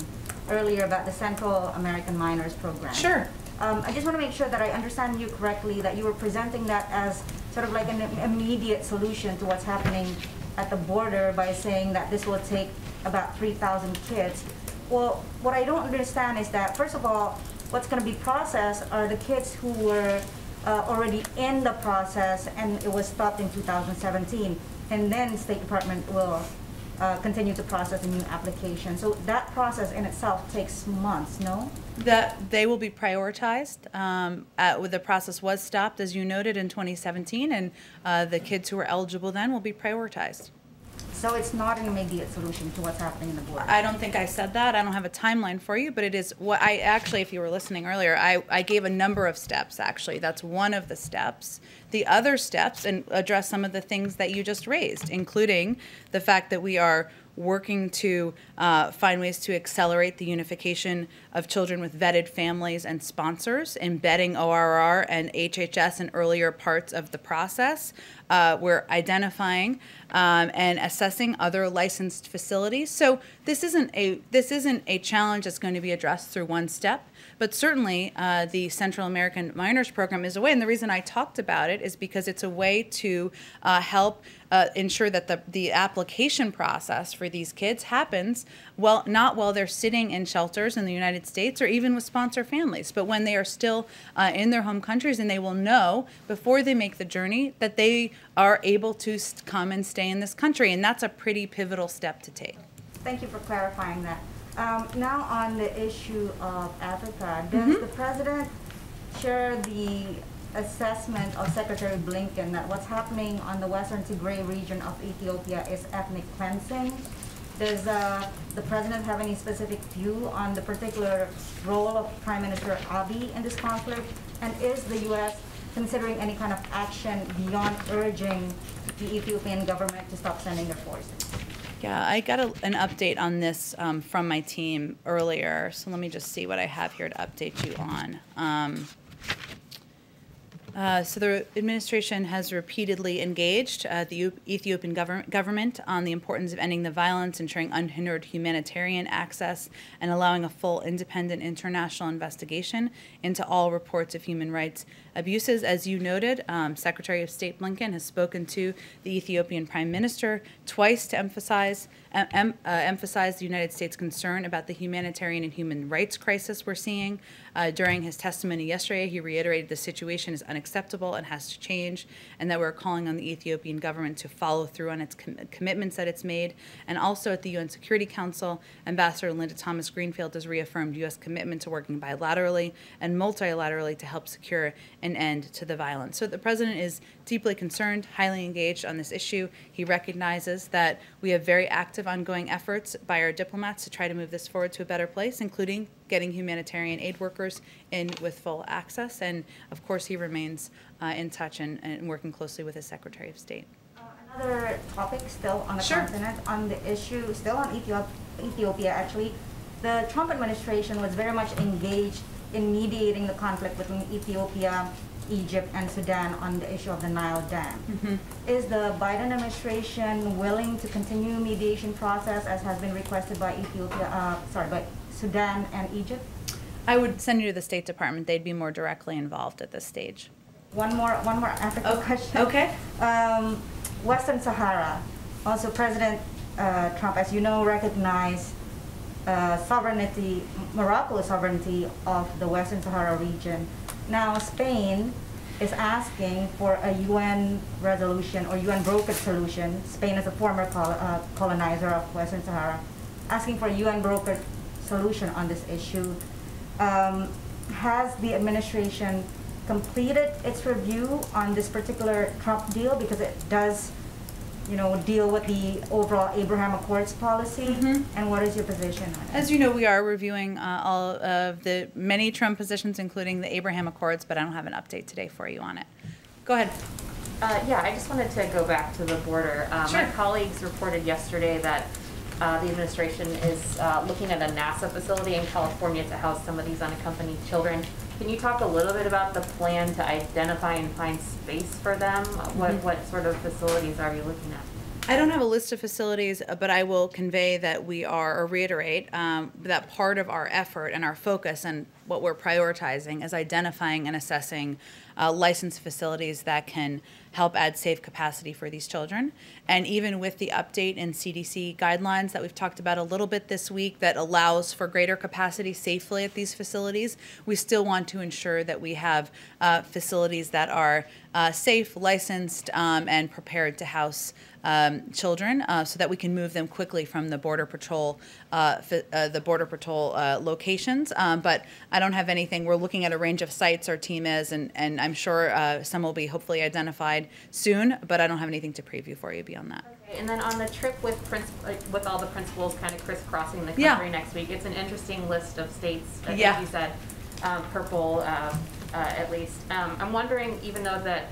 earlier about the Central American Minors Program. Sure. Um, I just want to make sure that I understand you correctly, that you were presenting that as sort of like an immediate solution to what's happening at the border by saying that this will take about 3,000 kids. Well, what I don't understand is that, first of all, what's going to be processed are the kids who were uh, already in the process and it was stopped in 2017. And then State Department will uh, continue to process a new application. So that process in itself takes months, no? That they will be prioritized. Um, uh, the process was stopped, as you noted, in 2017, and uh, the kids who were eligible then will be prioritized. So it's not an immediate solution to what's happening in the board. I don't think I said that. I don't have a timeline for you, but it is what I actually, if you were listening earlier, I, I gave a number of steps actually. That's one of the steps. The other steps and address some of the things that you just raised, including the fact that we are working to uh, find ways to accelerate the unification of children with vetted families and sponsors, embedding ORR and HHS in earlier parts of the process. Uh, we're identifying um, and assessing other licensed facilities. So this isn't a this isn't a challenge that's going to be addressed through one step. But certainly, uh, the Central American Minors Program is a way, and the reason I talked about it is because it's a way to uh, help uh, ensure that the, the application process for these kids happens well, not while they're sitting in shelters in the United States or even with sponsor families, but when they are still uh, in their home countries and they will know before they make the journey that they are able to come and stay in this country. And that's a pretty pivotal step to take. Thank you for clarifying that. Um, now on the issue of Africa, does Mm-hmm. the president share the assessment of Secretary Blinken that what's happening on the western Tigray region of Ethiopia is ethnic cleansing? Does uh, the president have any specific view on the particular role of Prime Minister Abiy in this conflict? And is the U.S. considering any kind of action beyond urging the Ethiopian government to stop sending their forces? Yeah, I got a, an update on this um, from my team earlier. So let me just see what I have here to update you on. Um, uh, so the administration has repeatedly engaged uh, the Ethiopian govern- government on the importance of ending the violence, ensuring unhindered humanitarian access, and allowing a full, independent international investigation into all reports of human rights abuses. As you noted, um, Secretary of State Blinken has spoken to the Ethiopian Prime Minister twice to emphasize em- uh, emphasize the United States' concern about the humanitarian and human rights crisis we're seeing. Uh, during his testimony yesterday, he reiterated the situation is unacceptable and has to change, and that we're calling on the Ethiopian government to follow through on its com- commitments that it's made. And also at the UN Security Council, Ambassador Linda Thomas Greenfield has reaffirmed U.S. commitment to working bilaterally and multilaterally to help secure an end to the violence. So the president is deeply concerned, highly engaged on this issue. He recognizes that we have very active ongoing efforts by our diplomats to try to move this forward to a better place, including getting humanitarian aid workers in with full access. And of course, he remains uh, in touch and, and working closely with his Secretary of State. Uh, Another topic still on the Sure. continent, on the issue, still on Ethiop- Ethiopia actually, the Trump administration was very much engaged in mediating the conflict between Ethiopia, Egypt, and Sudan on the issue of the Nile Dam. Is the Biden administration willing to continue mediation process as has been requested by Ethiopia, uh, sorry, by Sudan and Egypt? I would send you to the State Department. They'd be more directly involved at this stage. One more, one more Africa Oh, question. okay. Um, Western Sahara. Also, President uh, Trump, as you know, recognized uh, sovereignty, Morocco's sovereignty of the Western Sahara region. Now, Spain is asking for a UN resolution or UN brokered solution. Spain is a former col- uh, colonizer of Western Sahara, asking for a UN brokered solution on this issue. Um, has the administration completed its review on this particular Trump deal because it does, you know, deal with the overall Abraham Accords policy? Mhm. And what is your position on it? As you know, we are reviewing uh, all of the many Trump positions, including the Abraham Accords, but I don't have an update today for you on it. Go ahead. Uh, yeah, I just wanted to go back to the border. Uh, Sure. My colleagues reported yesterday that uh, the administration is uh, looking at a NASA facility in California to house some of these unaccompanied children. Can you talk a little bit about the plan to identify and find space for them? What, Mhm. what sort of facilities are you looking at? I don't have a list of facilities, uh, but I will convey that we are, or reiterate, um, that part of our effort and our focus and what we're prioritizing is identifying and assessing uh, licensed facilities that can help add safe capacity for these children. And even with the update in CDC guidelines that we've talked about a little bit this week that allows for greater capacity safely at these facilities, we still want to ensure that we have uh, facilities that are uh, safe, licensed, um, and prepared to house um, children uh, so that we can move them quickly from the border patrol uh, uh, the border patrol uh, locations. Um, but i don't have anything. We're looking at a range of sites our team is and, and i'm sure uh, some will be hopefully identified soon but i don't have anything to preview for you beyond that Okay, And then on the trip with with all the principals kind of crisscrossing the Yeah. country next week, it's an interesting list of states, I Yeah. think you said, um, purple, uh, uh, at least. Um, I'm wondering, even though that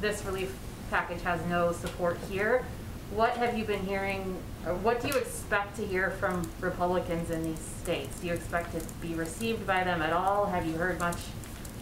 this relief package has no support here, what have you been hearing, or what do you expect to hear from Republicans in these states? Do you expect to be received by them at all? Have you heard much,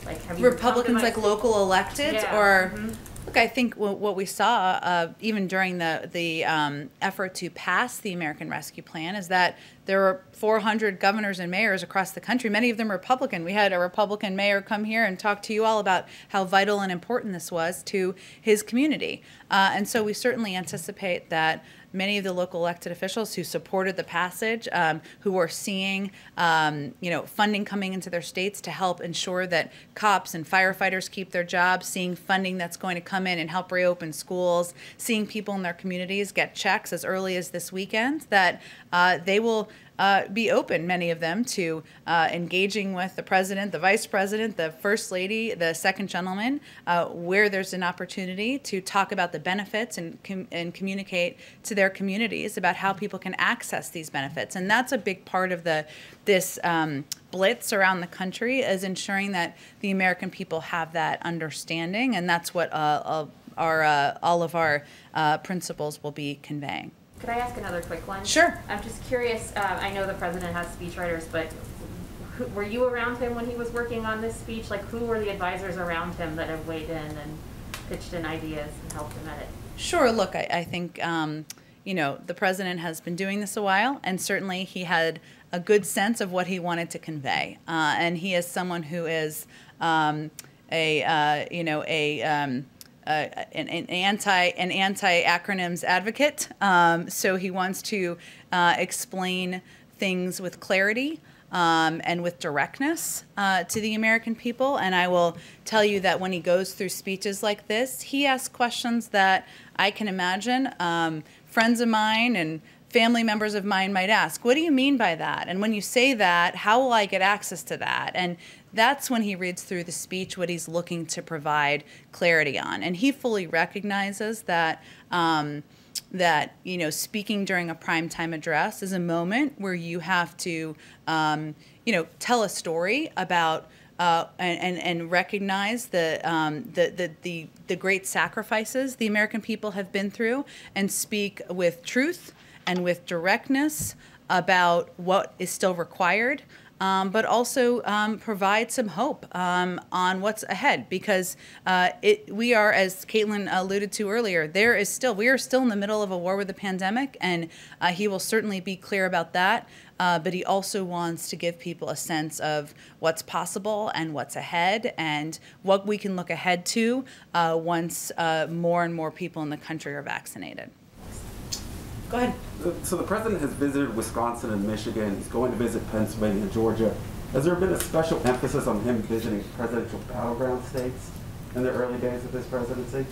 like, have you? Republicans like local elected Yeah, or mhm. Look I think what, we saw uh, even during the the um, effort to pass the American Rescue Plan is that there were 400 governors and mayors across the country many of them Republican. We had a Republican mayor come here and talk to you all about how vital and important this was to his community. Uh, and so we certainly anticipate that many of the local elected officials who supported the passage, um, who are seeing, um, you know, funding coming into their states to help ensure that cops and firefighters keep their jobs, seeing funding that's going to come in and help reopen schools, seeing people in their communities get checks as early as this weekend, that uh, they will uh, be open, many of them, to uh, engaging with the president, the vice president, the first lady, the second gentleman, uh, where there's an opportunity to talk about the benefits and, com- and communicate to their communities about how people can access these benefits. And that's a big part of the this um, blitz around the country is ensuring that the American people have that understanding, and that's what uh, uh, our uh, all of our uh, principals will be conveying. Could I ask another quick one? Sure. I'm just curious, uh, I know the president has speechwriters, but who- were you around him when he was working on this speech? Like, who were the advisors around him that have weighed in and pitched in ideas and helped him edit? Sure. Look, I, I think, um, you know, the president has been doing this a while, and certainly he had a good sense of what he wanted to convey. Uh, and he is someone who is um, a, uh, you know, a, um, uh, an, an anti an anti acronyms advocate. Um, so he wants to uh, explain things with clarity um, and with directness uh, to the American people. And I will tell you that when he goes through speeches like this, he asks questions that I can imagine um, friends of mine and family members of mine might ask, What do you mean by that? And when you say that, how will I get access to that? And that's when he reads through the speech what he's looking to provide clarity on. And he fully recognizes that. Um, that you know speaking during a primetime address is a moment where you have to um, you know tell a story about uh, and, and and recognize the, um, the, the the the great sacrifices the American people have been through and speak with truth and with directness about what is still required um, but also um, provide some hope um, on what's ahead because uh, it, we are, as Caitlin alluded to earlier, there is still we are still in the middle of a war with the pandemic, and uh, he will certainly be clear about that. Uh, but he also wants to give people a sense of what's possible and what's ahead, and what we can look ahead to uh, once uh, more and more people in the country are vaccinated. Go ahead. So the president has visited Wisconsin and Michigan. He's going to visit Pennsylvania and Georgia. Has there been a special emphasis on him visiting presidential battleground states in the early days of his presidency?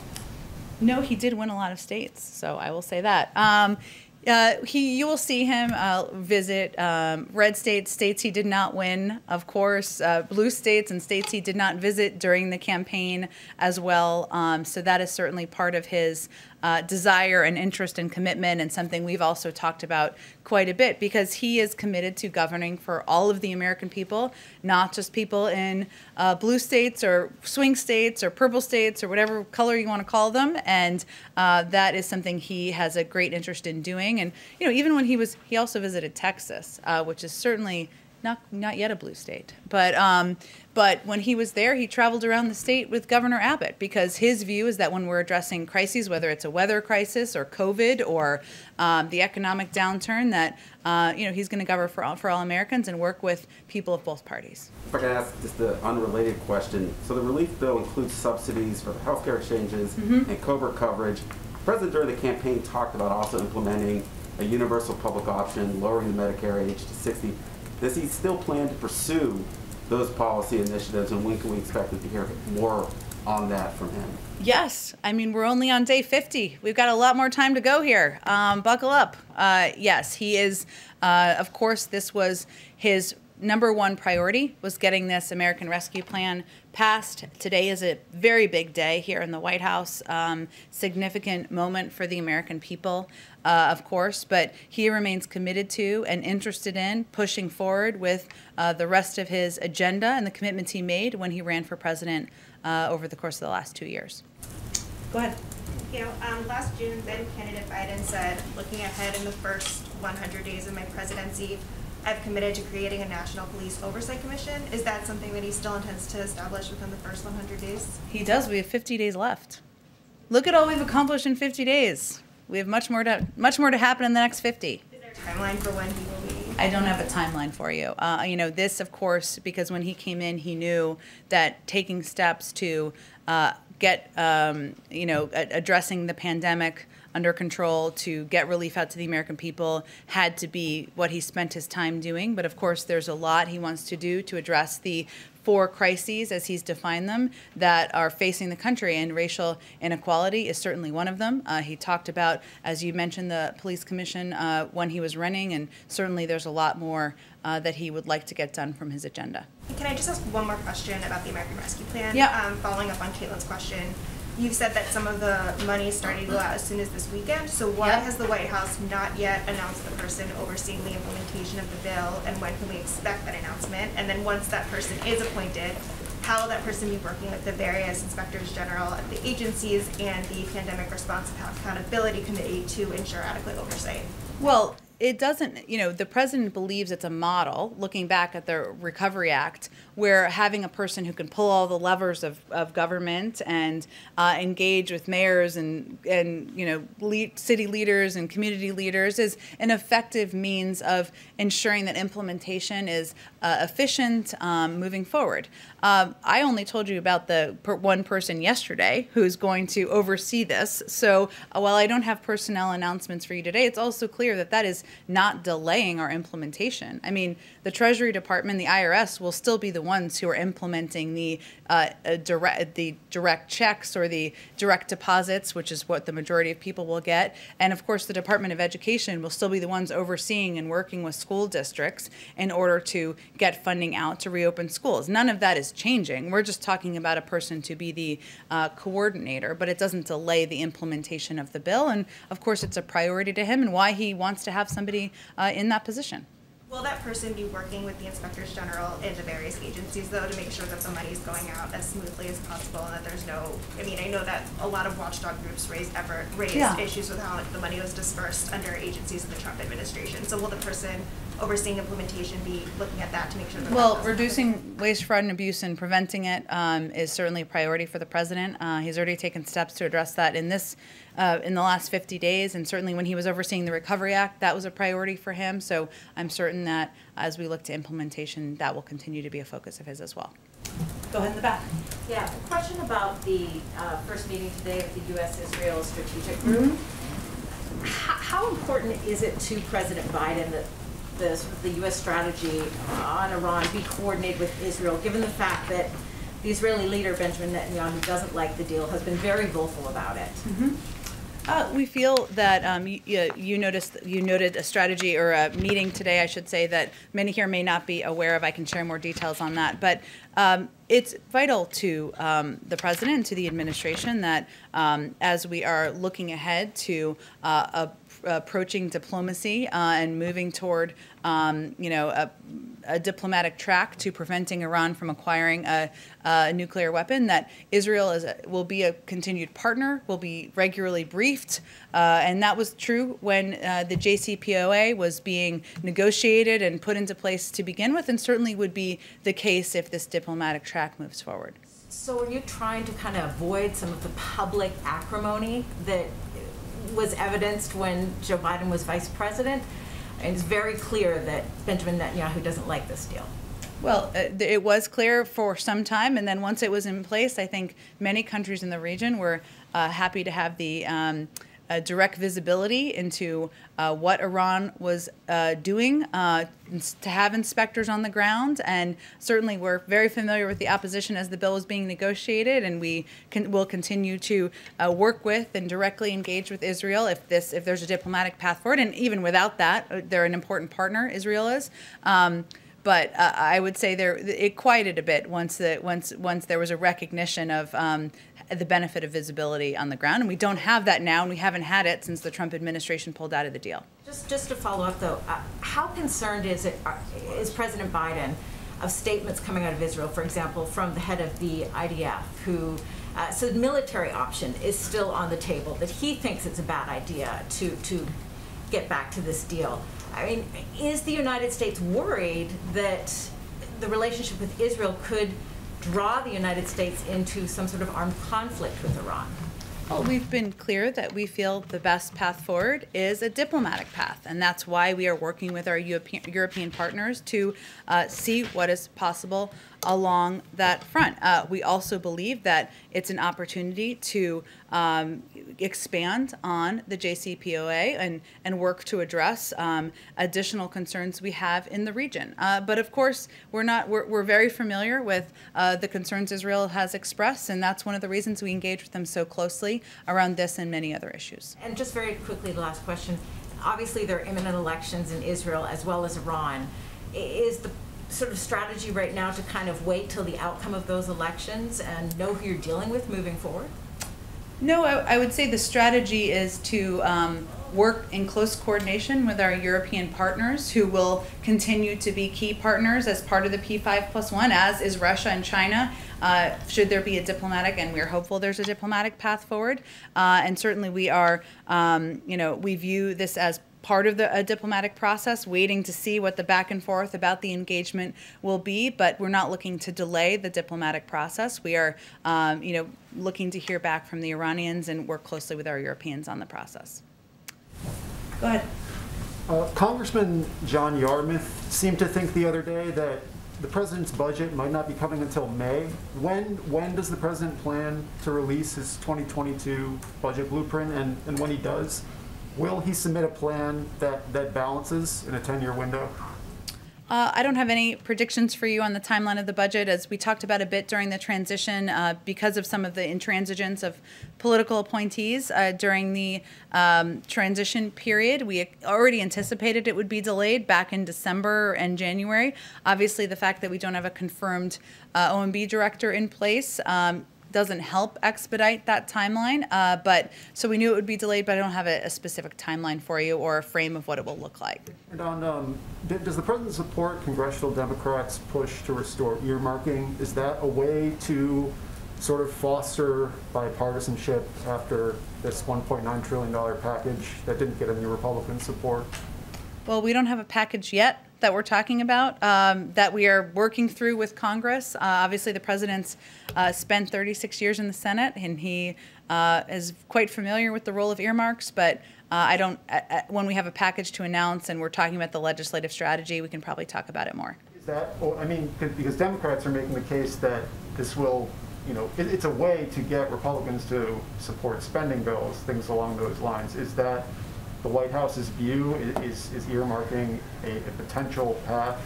No, he did win a lot of states, so I will say that. Um, uh, he, you will see him uh, visit um, red states, states he did not win, of course, uh, blue states and states he did not visit during the campaign as well. Um, so that is certainly part of his uh, desire and interest and commitment, and something we've also talked about quite a bit because he is committed to governing for all of the American people, not just people in uh, blue states or swing states or purple states or whatever color you want to call them. And uh, that is something he has a great interest in doing. And you know, even when he was, he also visited Texas, uh, which is certainly not not yet a blue state, but um, but when he was there, he traveled around the state with Governor Abbott because his view is that when we're addressing crises, whether it's a weather crisis or COVID or um, the economic downturn, that uh, you know he's going to govern for all, for all Americans and work with people of both parties. If I can ask just an unrelated question. So the relief bill includes subsidies for the healthcare exchanges and COBRA coverage. The president during the campaign talked about also implementing a universal public option, lowering the Medicare age to 60. Does he still plan to pursue those policy initiatives, and when can we expect to hear more on that from him? Yes, I mean we're only on day 50. We've got a lot more time to go here. Um, buckle up. Uh, yes, he is. Uh, of course, this was his number one priority was getting this American Rescue Plan passed. Today is a very big day here in the White House, um, significant moment for the American people, uh, of course, but he remains committed to and interested in pushing forward with uh, the rest of his agenda and the commitments he made when he ran for president uh, over the course of the last two years. Go ahead. You know, um, last June, then candidate Biden said, looking ahead in the first 100 days of my presidency, I've committed to creating a national police oversight commission. Is that something that he still intends to establish within the first 100 days? He does. We have 50 days left. Look at all we've accomplished in 50 days. We have much more to much more to happen in the next 50. Is there a timeline for when he will be? I don't have a timeline for you. Uh, you know, this, of course, because when he came in, he knew that taking steps to uh, get, um, you know, addressing the pandemic under control to get relief out to the American people had to be what he spent his time doing. But of course, there's a lot he wants to do to address the four crises, as he's defined them, that are facing the country, and racial inequality is certainly one of them. Uh, he talked about, as you mentioned, the police commission uh, when he was running, and certainly there's a lot more uh, that he would like to get done from his agenda. Can I just ask one more question about the American Rescue Plan? Yeah. Um, following up on Caitlin's question, you've said that some of the money is starting to go out as soon as this weekend. So why Yep. has the White House not yet announced the person overseeing the implementation of the bill, and when can we expect that announcement? And then once that person is appointed, how will that person be working with the various inspectors general at the agencies and the Pandemic Response Accountability Committee to ensure adequate oversight? Well, it doesn't, you know, the president believes it's a model, looking back at the Recovery Act, where having a person who can pull all the levers of, of government and uh, engage with mayors and, and you know, lead, city leaders and community leaders is an effective means of ensuring that implementation is uh, efficient um, moving forward. Um, I only told you about the per- one person yesterday who's going to oversee this. So uh, while I don't have personnel announcements for you today, it's also clear that that is not delaying our implementation. I mean, the Treasury Department, the IRS, will still be the ones who are implementing the uh, direct the direct checks or the direct deposits, which is what the majority of people will get. And of course, the Department of Education will still be the ones overseeing and working with school districts in order to get funding out to reopen schools. None of that is changing. We're just talking about a person to be the uh, coordinator, but it doesn't delay the implementation of the bill. And of course, it's a priority to him and why he wants to have somebody uh, in that position. Will that person be working with the inspectors general in the various agencies though to make sure that the money is going out as smoothly as possible and that there's no, I mean, I know that a lot of watchdog groups raised ever, raised Yeah. issues with how the money was dispersed under agencies in the Trump administration. So will the person overseeing implementation be looking at that to make sure that that Well, doesn't reducing waste, fraud, and abuse and preventing it um, is certainly a priority for the president. Uh, he's already taken steps to address that in this, uh, in the last 50 days, and certainly when he was overseeing the Recovery Act, that was a priority for him. So I'm certain that as we look to implementation, that will continue to be a focus of his as well. Go ahead in the back. Yeah, a question about the uh, first meeting today of the U.S.-Israel Strategic Group. H- How important is it to President Biden that the, the U.S. strategy on Iran be coordinated with Israel, given the fact that the Israeli leader, Benjamin Netanyahu, who doesn't like the deal, has been very vocal about it? Uh, we feel that um, you, you noticed you noted a strategy or a meeting today, I should say, that many here may not be aware of. I can share more details on that, but um, it's vital to um, the president to the administration that um, as we are looking ahead to uh, a approaching diplomacy uh, and moving toward, um, you know, a, a diplomatic track to preventing Iran from acquiring a, a nuclear weapon. That Israel is a, will be a continued partner, will be regularly briefed, uh, and that was true when uh, the JCPOA was being negotiated and put into place to begin with, and certainly would be the case if this diplomatic track moves forward. So are you trying to kind of avoid some of the public acrimony that was evidenced when Joe Biden was vice president? And it's very clear that Benjamin Netanyahu doesn't like this deal. Well, uh, it was clear for some time, and then once it was in place, I think many countries in the region were uh, happy to have the um, uh, direct visibility into uh, what Iran was uh, doing, uh, to have inspectors on the ground, and certainly we're very familiar with the opposition as the bill was being negotiated, and we can, will continue to uh, work with and directly engage with Israel if this if there's a diplomatic path forward, and even without that, uh, they're an important partner. Israel is. Um, but uh, I would say there it quieted a bit once the once once there was a recognition of um, the benefit of visibility on the ground, and we don't have that now, and we haven't had it since the Trump administration pulled out of the deal. Just, just to follow up though, uh, how concerned is it, uh, is President Biden of statements coming out of Israel, for example, from the head of the IDF, who, uh, so the military option is still on the table, that he thinks it's a bad idea to, to get back to this deal. I mean, is the United States worried that the relationship with Israel could draw the United States into some sort of armed conflict with Iran? Well, we've been clear that we feel the best path forward is a diplomatic path, and that's why we are working with our European, partners to uh, see what is possible along that front. Uh, we also believe that it's an opportunity to um, expand on the JCPOA and, and work to address um, additional concerns we have in the region. Uh, but of course, we're not we're, we're very familiar with uh, the concerns Israel has expressed, and that's one of the reasons we engage with them so closely around this and many other issues. And just very quickly, the last question. Obviously, there are imminent elections in Israel as well as Iran. Is the sort of strategy right now to kind of wait till the outcome of those elections and know who you're dealing with moving forward? No, I, I would say the strategy is to um, work in close coordination with our European partners who will continue to be key partners as part of the P5 plus one, as is Russia and China. Uh, should there be a diplomatic, and we're hopeful there's a diplomatic path forward. Uh, and certainly we are, um, you know, we view this as part of the diplomatic process, waiting to see what the back and forth about the engagement will be. But we're not looking to delay the diplomatic process. We are, um, you know, looking to hear back from the Iranians and work closely with our Europeans on the process. Go ahead. Uh, Congressman John Yarmuth seemed to think the other day that the president's budget might not be coming until May. When when does the president plan to release his 2022 budget blueprint? And, and when he does, Will he submit a plan that, that balances in a 10-year window? Uh, I don't have any predictions for you on the timeline of the budget. As we talked about a bit during the transition, uh, because of some of the intransigence of political appointees uh, during the um, transition period, we already anticipated it would be delayed back in December and January. Obviously, the fact that we don't have a confirmed uh, OMB director in place um, doesn't help expedite that timeline. Uh, but so we knew it would be delayed, but I don't have a, a, specific timeline for you or a frame of what it will look like. And on, um, does the president support congressional Democrats' push to restore earmarking? Is that a way to sort of foster bipartisanship after this $1.9 trillion package that didn't get any Republican support? Well, we don't have a package yet that we're talking about um, that we are working through with Congress. Uh, obviously, the president's uh, spent 36 years in the Senate, and he uh, is quite familiar with the role of earmarks. But uh, I don't. when we have a package to announce and we're talking about the legislative strategy, we can probably talk about it more. Is that? Well, I mean, because Democrats are making the case that this will. You know, it, it's a way to get Republicans to support spending bills, things along those lines. Is that the White House's view is, is earmarking a, a potential path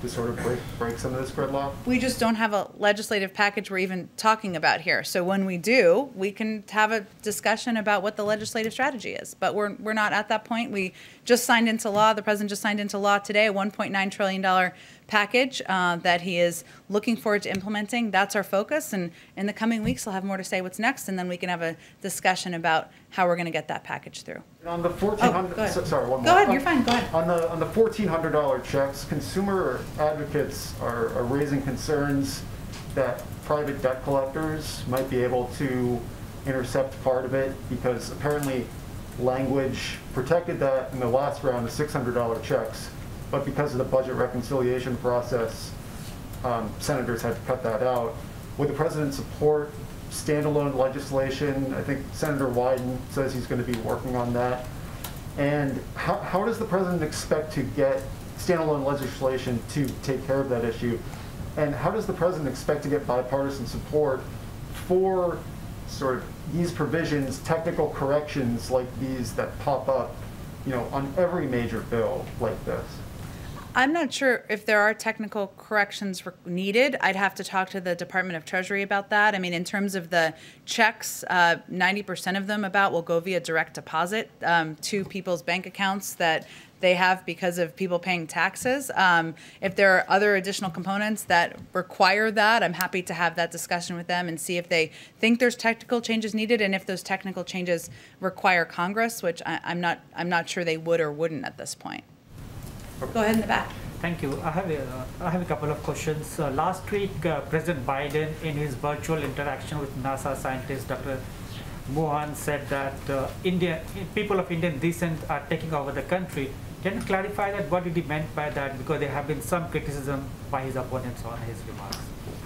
to sort of break, break some of this gridlock? We just don't have a legislative package we're even talking about here. So when we do, we can have a discussion about what the legislative strategy is. But we're, we're not at that point. We just signed into law, the president just signed into law today, a $1.9 trillion package uh, that he is looking forward to implementing. That's our focus. And in the coming weeks, I'll have more to say what's next, and then we can have a discussion about how we're going to get that package through. And on the fourteen hundred, oh, so, sorry, one go more. ahead, you're fine. Go ahead. On the on the fourteen hundred dollar checks, consumer advocates are, are raising concerns that private debt collectors might be able to intercept part of it because apparently language protected that in the last round of $600 checks but because of the budget reconciliation process, um, senators had to cut that out. Would the president support standalone legislation? I think Senator Wyden says he's going to be working on that. And how, how does the president expect to get standalone legislation to take care of that issue? And how does the president expect to get bipartisan support for sort of these provisions, technical corrections like these that pop up, you know, on every major bill like this? I'm not sure if there are technical corrections needed. I'd have to talk to the Department of Treasury about that. I mean, in terms of the checks, uh, 90% of them about will go via direct deposit um, to people's bank accounts that they have because of people paying taxes. Um, if there are other additional components that require that, I'm happy to have that discussion with them and see if they think there's technical changes needed and if those technical changes require Congress, which I, I'm not I'm not sure they would or wouldn't at this point. Go ahead in the back. Thank you. I have a, uh, I have a couple of questions. Uh, last week, uh, President Biden, in his virtual interaction with NASA scientist Dr. Mohan, said that uh, India, people of Indian descent are taking over the country. Can you clarify that? What did he meant by that? Because there have been some criticism by his opponents on his remarks.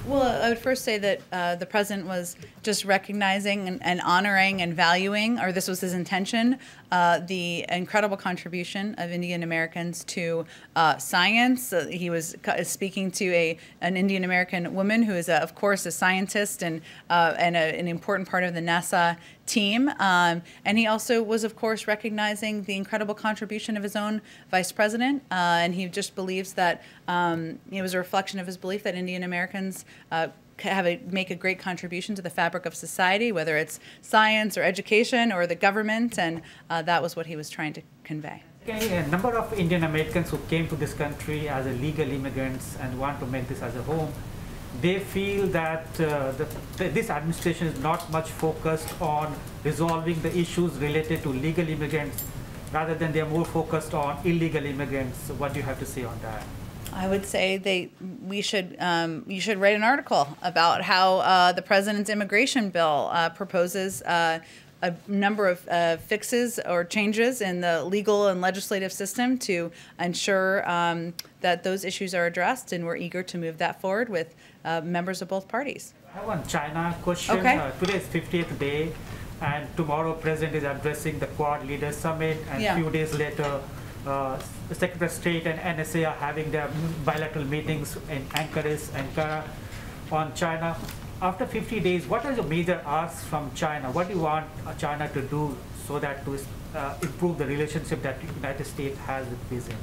Well, I would first say that uh, the president was just recognizing and, and, honoring and valuing, or this was his intention, uh, the incredible contribution of Indian Americans to uh, science. Uh, he was speaking to a an Indian American woman who is, a, of course, a scientist and uh, and a, an important part of the NASA team. Um, and he also was, of course, recognizing the incredible contribution of his own vice president. Uh, and he just believes that um, it was a reflection of his belief that Indian Americans uh, have a, make a great contribution to the fabric of society, whether it's science or education or the government, and uh, that was what he was trying to convey. A number of Indian Americans who came to this country as illegal immigrants and want to make this as a home they feel that uh, the, this administration is not much focused on resolving the issues related to legal immigrants, rather than they are more focused on illegal immigrants. What do you have to say on that? I would say they we should um, you should write an article about how uh, the president's immigration bill uh, proposes uh, a number of uh, fixes or changes in the legal and legislative system to ensure um, that those issues are addressed, and we're eager to move that forward with uh, members of both parties. I have one China question. Okay. Uh, today is 50th day, and tomorrow President is addressing the Quad Leaders Summit, and a yeah. few days later, uh, Secretary of State and NSA are having their bilateral meetings in Anchorage, Ankara, on China after 50 days, what are the major asks from China? What do you want uh, China to do so that to uh, improve the relationship that the United States has with Beijing?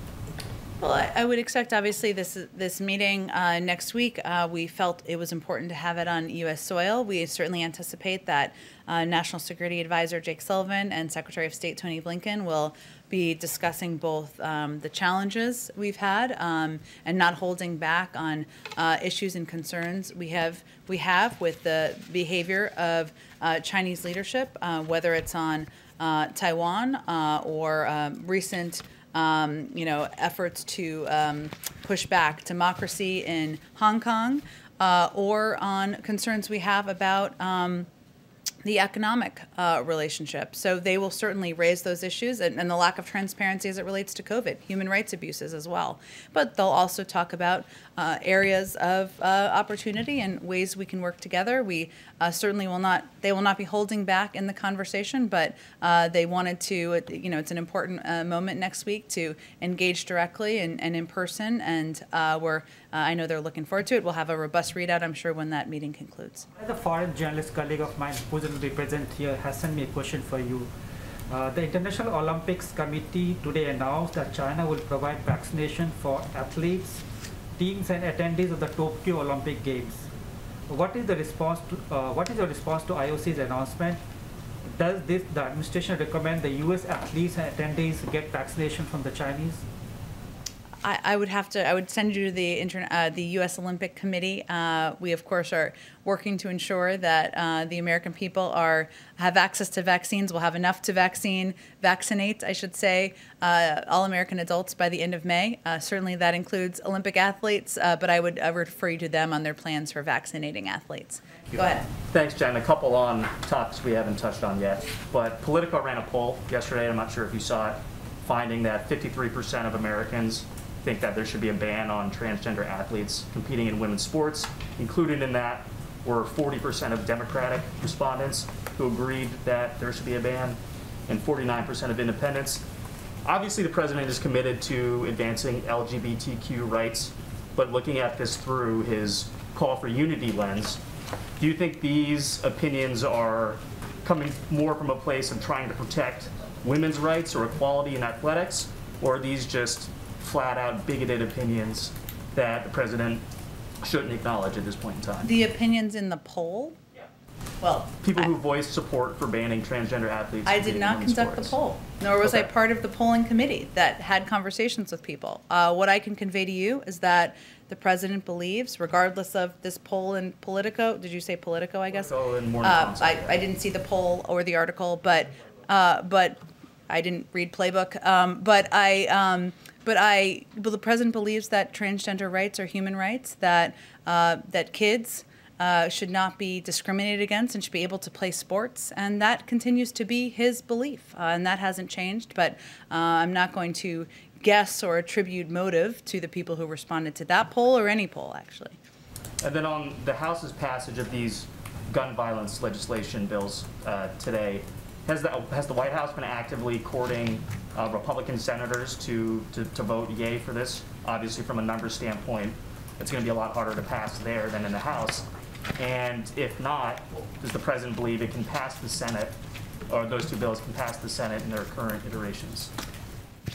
Well, I, I would expect obviously this this meeting uh, next week. Uh, we felt it was important to have it on U.S. soil. We certainly anticipate that uh, National Security Advisor Jake Sullivan and Secretary of State Tony Blinken will be discussing both um, the challenges we've had um, and not holding back on uh, issues and concerns we have we have with the behavior of uh, Chinese leadership, uh, whether it's on uh, Taiwan uh, or um, recent. Um, you know, efforts to um, push back democracy in Hong Kong, uh, or on concerns we have about um, the economic uh, relationship. So they will certainly raise those issues and, and, the lack of transparency as it relates to COVID, human rights abuses as well. But they'll also talk about uh, areas of uh, opportunity and ways we can work together. We uh, certainly will not, they will not be holding back in the conversation, but uh, they wanted to, you know, it's an important uh, moment next week to engage directly and, and in person. And we're, I know they're looking forward to it. We'll have a robust readout, I'm sure, when that meeting concludes. As a foreign journalist colleague of mine who going to be present here has sent me a question for you. Uh, the International Olympics Committee today announced that China will provide vaccination for athletes teams and attendees of the Tokyo Olympic Games. What is the response to uh, what is your response to IOC's announcement? Does this the administration recommend the U.S. athletes and attendees get vaccination from the Chinese? I, I, would have to. I would send you to the uh, the U.S. Olympic Committee. Uh, we, of course, are working to ensure that uh, the American people are have access to vaccines. We'll have enough to vaccine, vaccinate, I should say, uh, all American adults by the end of May. Uh, certainly, that includes Olympic athletes. Uh, but I would refer you to them on their plans for vaccinating athletes. Go ahead. Thanks, Jen. A couple on topics we haven't touched on yet. But Politico ran a poll yesterday. I'm not sure if you saw it, finding that 53% of Americans think that there should be a ban on transgender athletes competing in women's sports. Included in that were 40% of Democratic respondents who agreed that there should be a ban, and 49% of independents. Obviously, the president is committed to advancing LGBTQ rights, but looking at this through his call for unity lens, do you think these opinions are coming more from a place of trying to protect women's rights or equality in athletics, or are these just flat out bigoted opinions that the president shouldn't acknowledge at this point in time. The opinions in the poll? Yeah. Well, People who voiced support for banning transgender athletes. I did not women's conduct the poll, nor was I part of the polling committee that had conversations with people. Uh, what I can convey to you is that the president believes, regardless of this poll in Politico, did you say Politico, I guess? Politico and Morning Uh, I. I didn't see the poll or the article, but, uh, but I didn't read Playbook. Um, but I, um, but I, but the president believes that transgender rights are human rights, that, uh, that kids, uh, should not be discriminated against and should be able to play sports. And that continues to be his belief. Uh, and that hasn't changed. But uh, I'm not going to guess or attribute motive to the people who responded to that poll or any poll, actually. And then on the House's passage of these gun violence legislation bills uh, today, has the, has the White House been actively courting uh, Republican senators to, to, to vote yay for this? Obviously, from a numbers standpoint, it's going to be a lot harder to pass there than in the House. And if not, does the president believe it can pass the Senate, or those two bills can pass the Senate in their current iterations?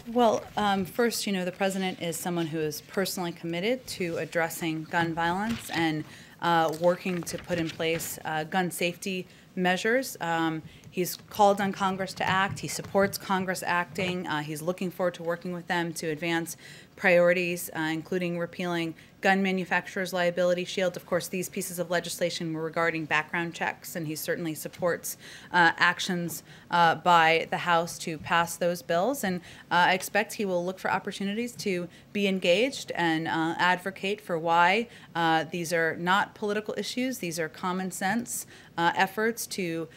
Well, um, first, you know, the president is someone who is personally committed to addressing gun violence and uh, working to put in place uh, gun safety measures. Um, he's called on Congress to act. He supports Congress acting. Uh, he's looking forward to working with them to advance priorities, uh, including repealing gun manufacturers' liability shield. Of course, these pieces of legislation were regarding background checks, and he certainly supports uh, actions uh, by the House to pass those bills. And uh, I expect he will look for opportunities to be engaged and uh, advocate for why uh, these are not political issues. These are common sense efforts to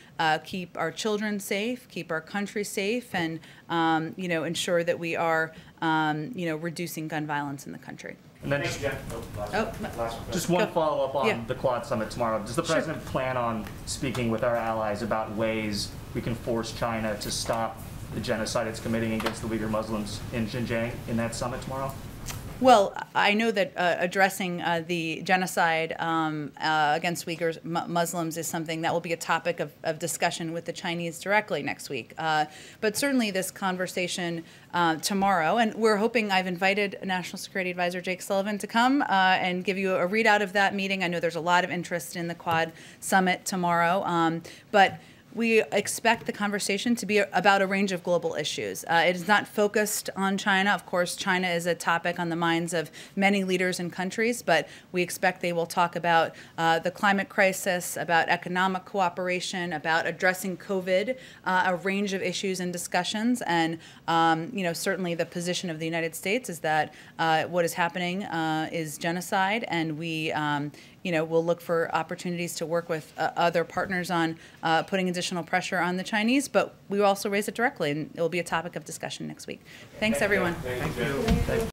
keep our children safe, keep our country safe, and um, you know ensure that we are um, you know reducing gun violence in the country. And then just, Oh, just one Go. follow-up on Yeah. the Quad Summit tomorrow. Does the Sure. president plan on speaking with our allies about ways we can force China to stop the genocide it's committing against the Uyghur Muslims in Xinjiang in that summit tomorrow? Well, I know that uh, addressing uh, the genocide um, uh, against Uyghurs, mu Muslims, is something that will be a topic of, of discussion with the Chinese directly next week. Uh, but certainly, this conversation uh, tomorrow, and we're hoping I've invited National Security Advisor Jake Sullivan to come uh, and give you a readout of that meeting. I know there's a lot of interest in the Quad Summit tomorrow, um, but we expect the conversation to be about a range of global issues. Uh, it is not focused on China. Of course, China is a topic on the minds of many leaders and countries, but we expect they will talk about uh, the climate crisis, about economic cooperation, about addressing COVID, uh, a range of issues and discussions. And, um, you know, certainly the position of the United States is that uh, what is happening uh, is genocide, and we, um, you know, we'll look for opportunities to work with uh, other partners on uh, putting additional pressure on the Chinese, but we will also raise it directly, and it will be a topic of discussion next week. Thanks, everyone. Thank you.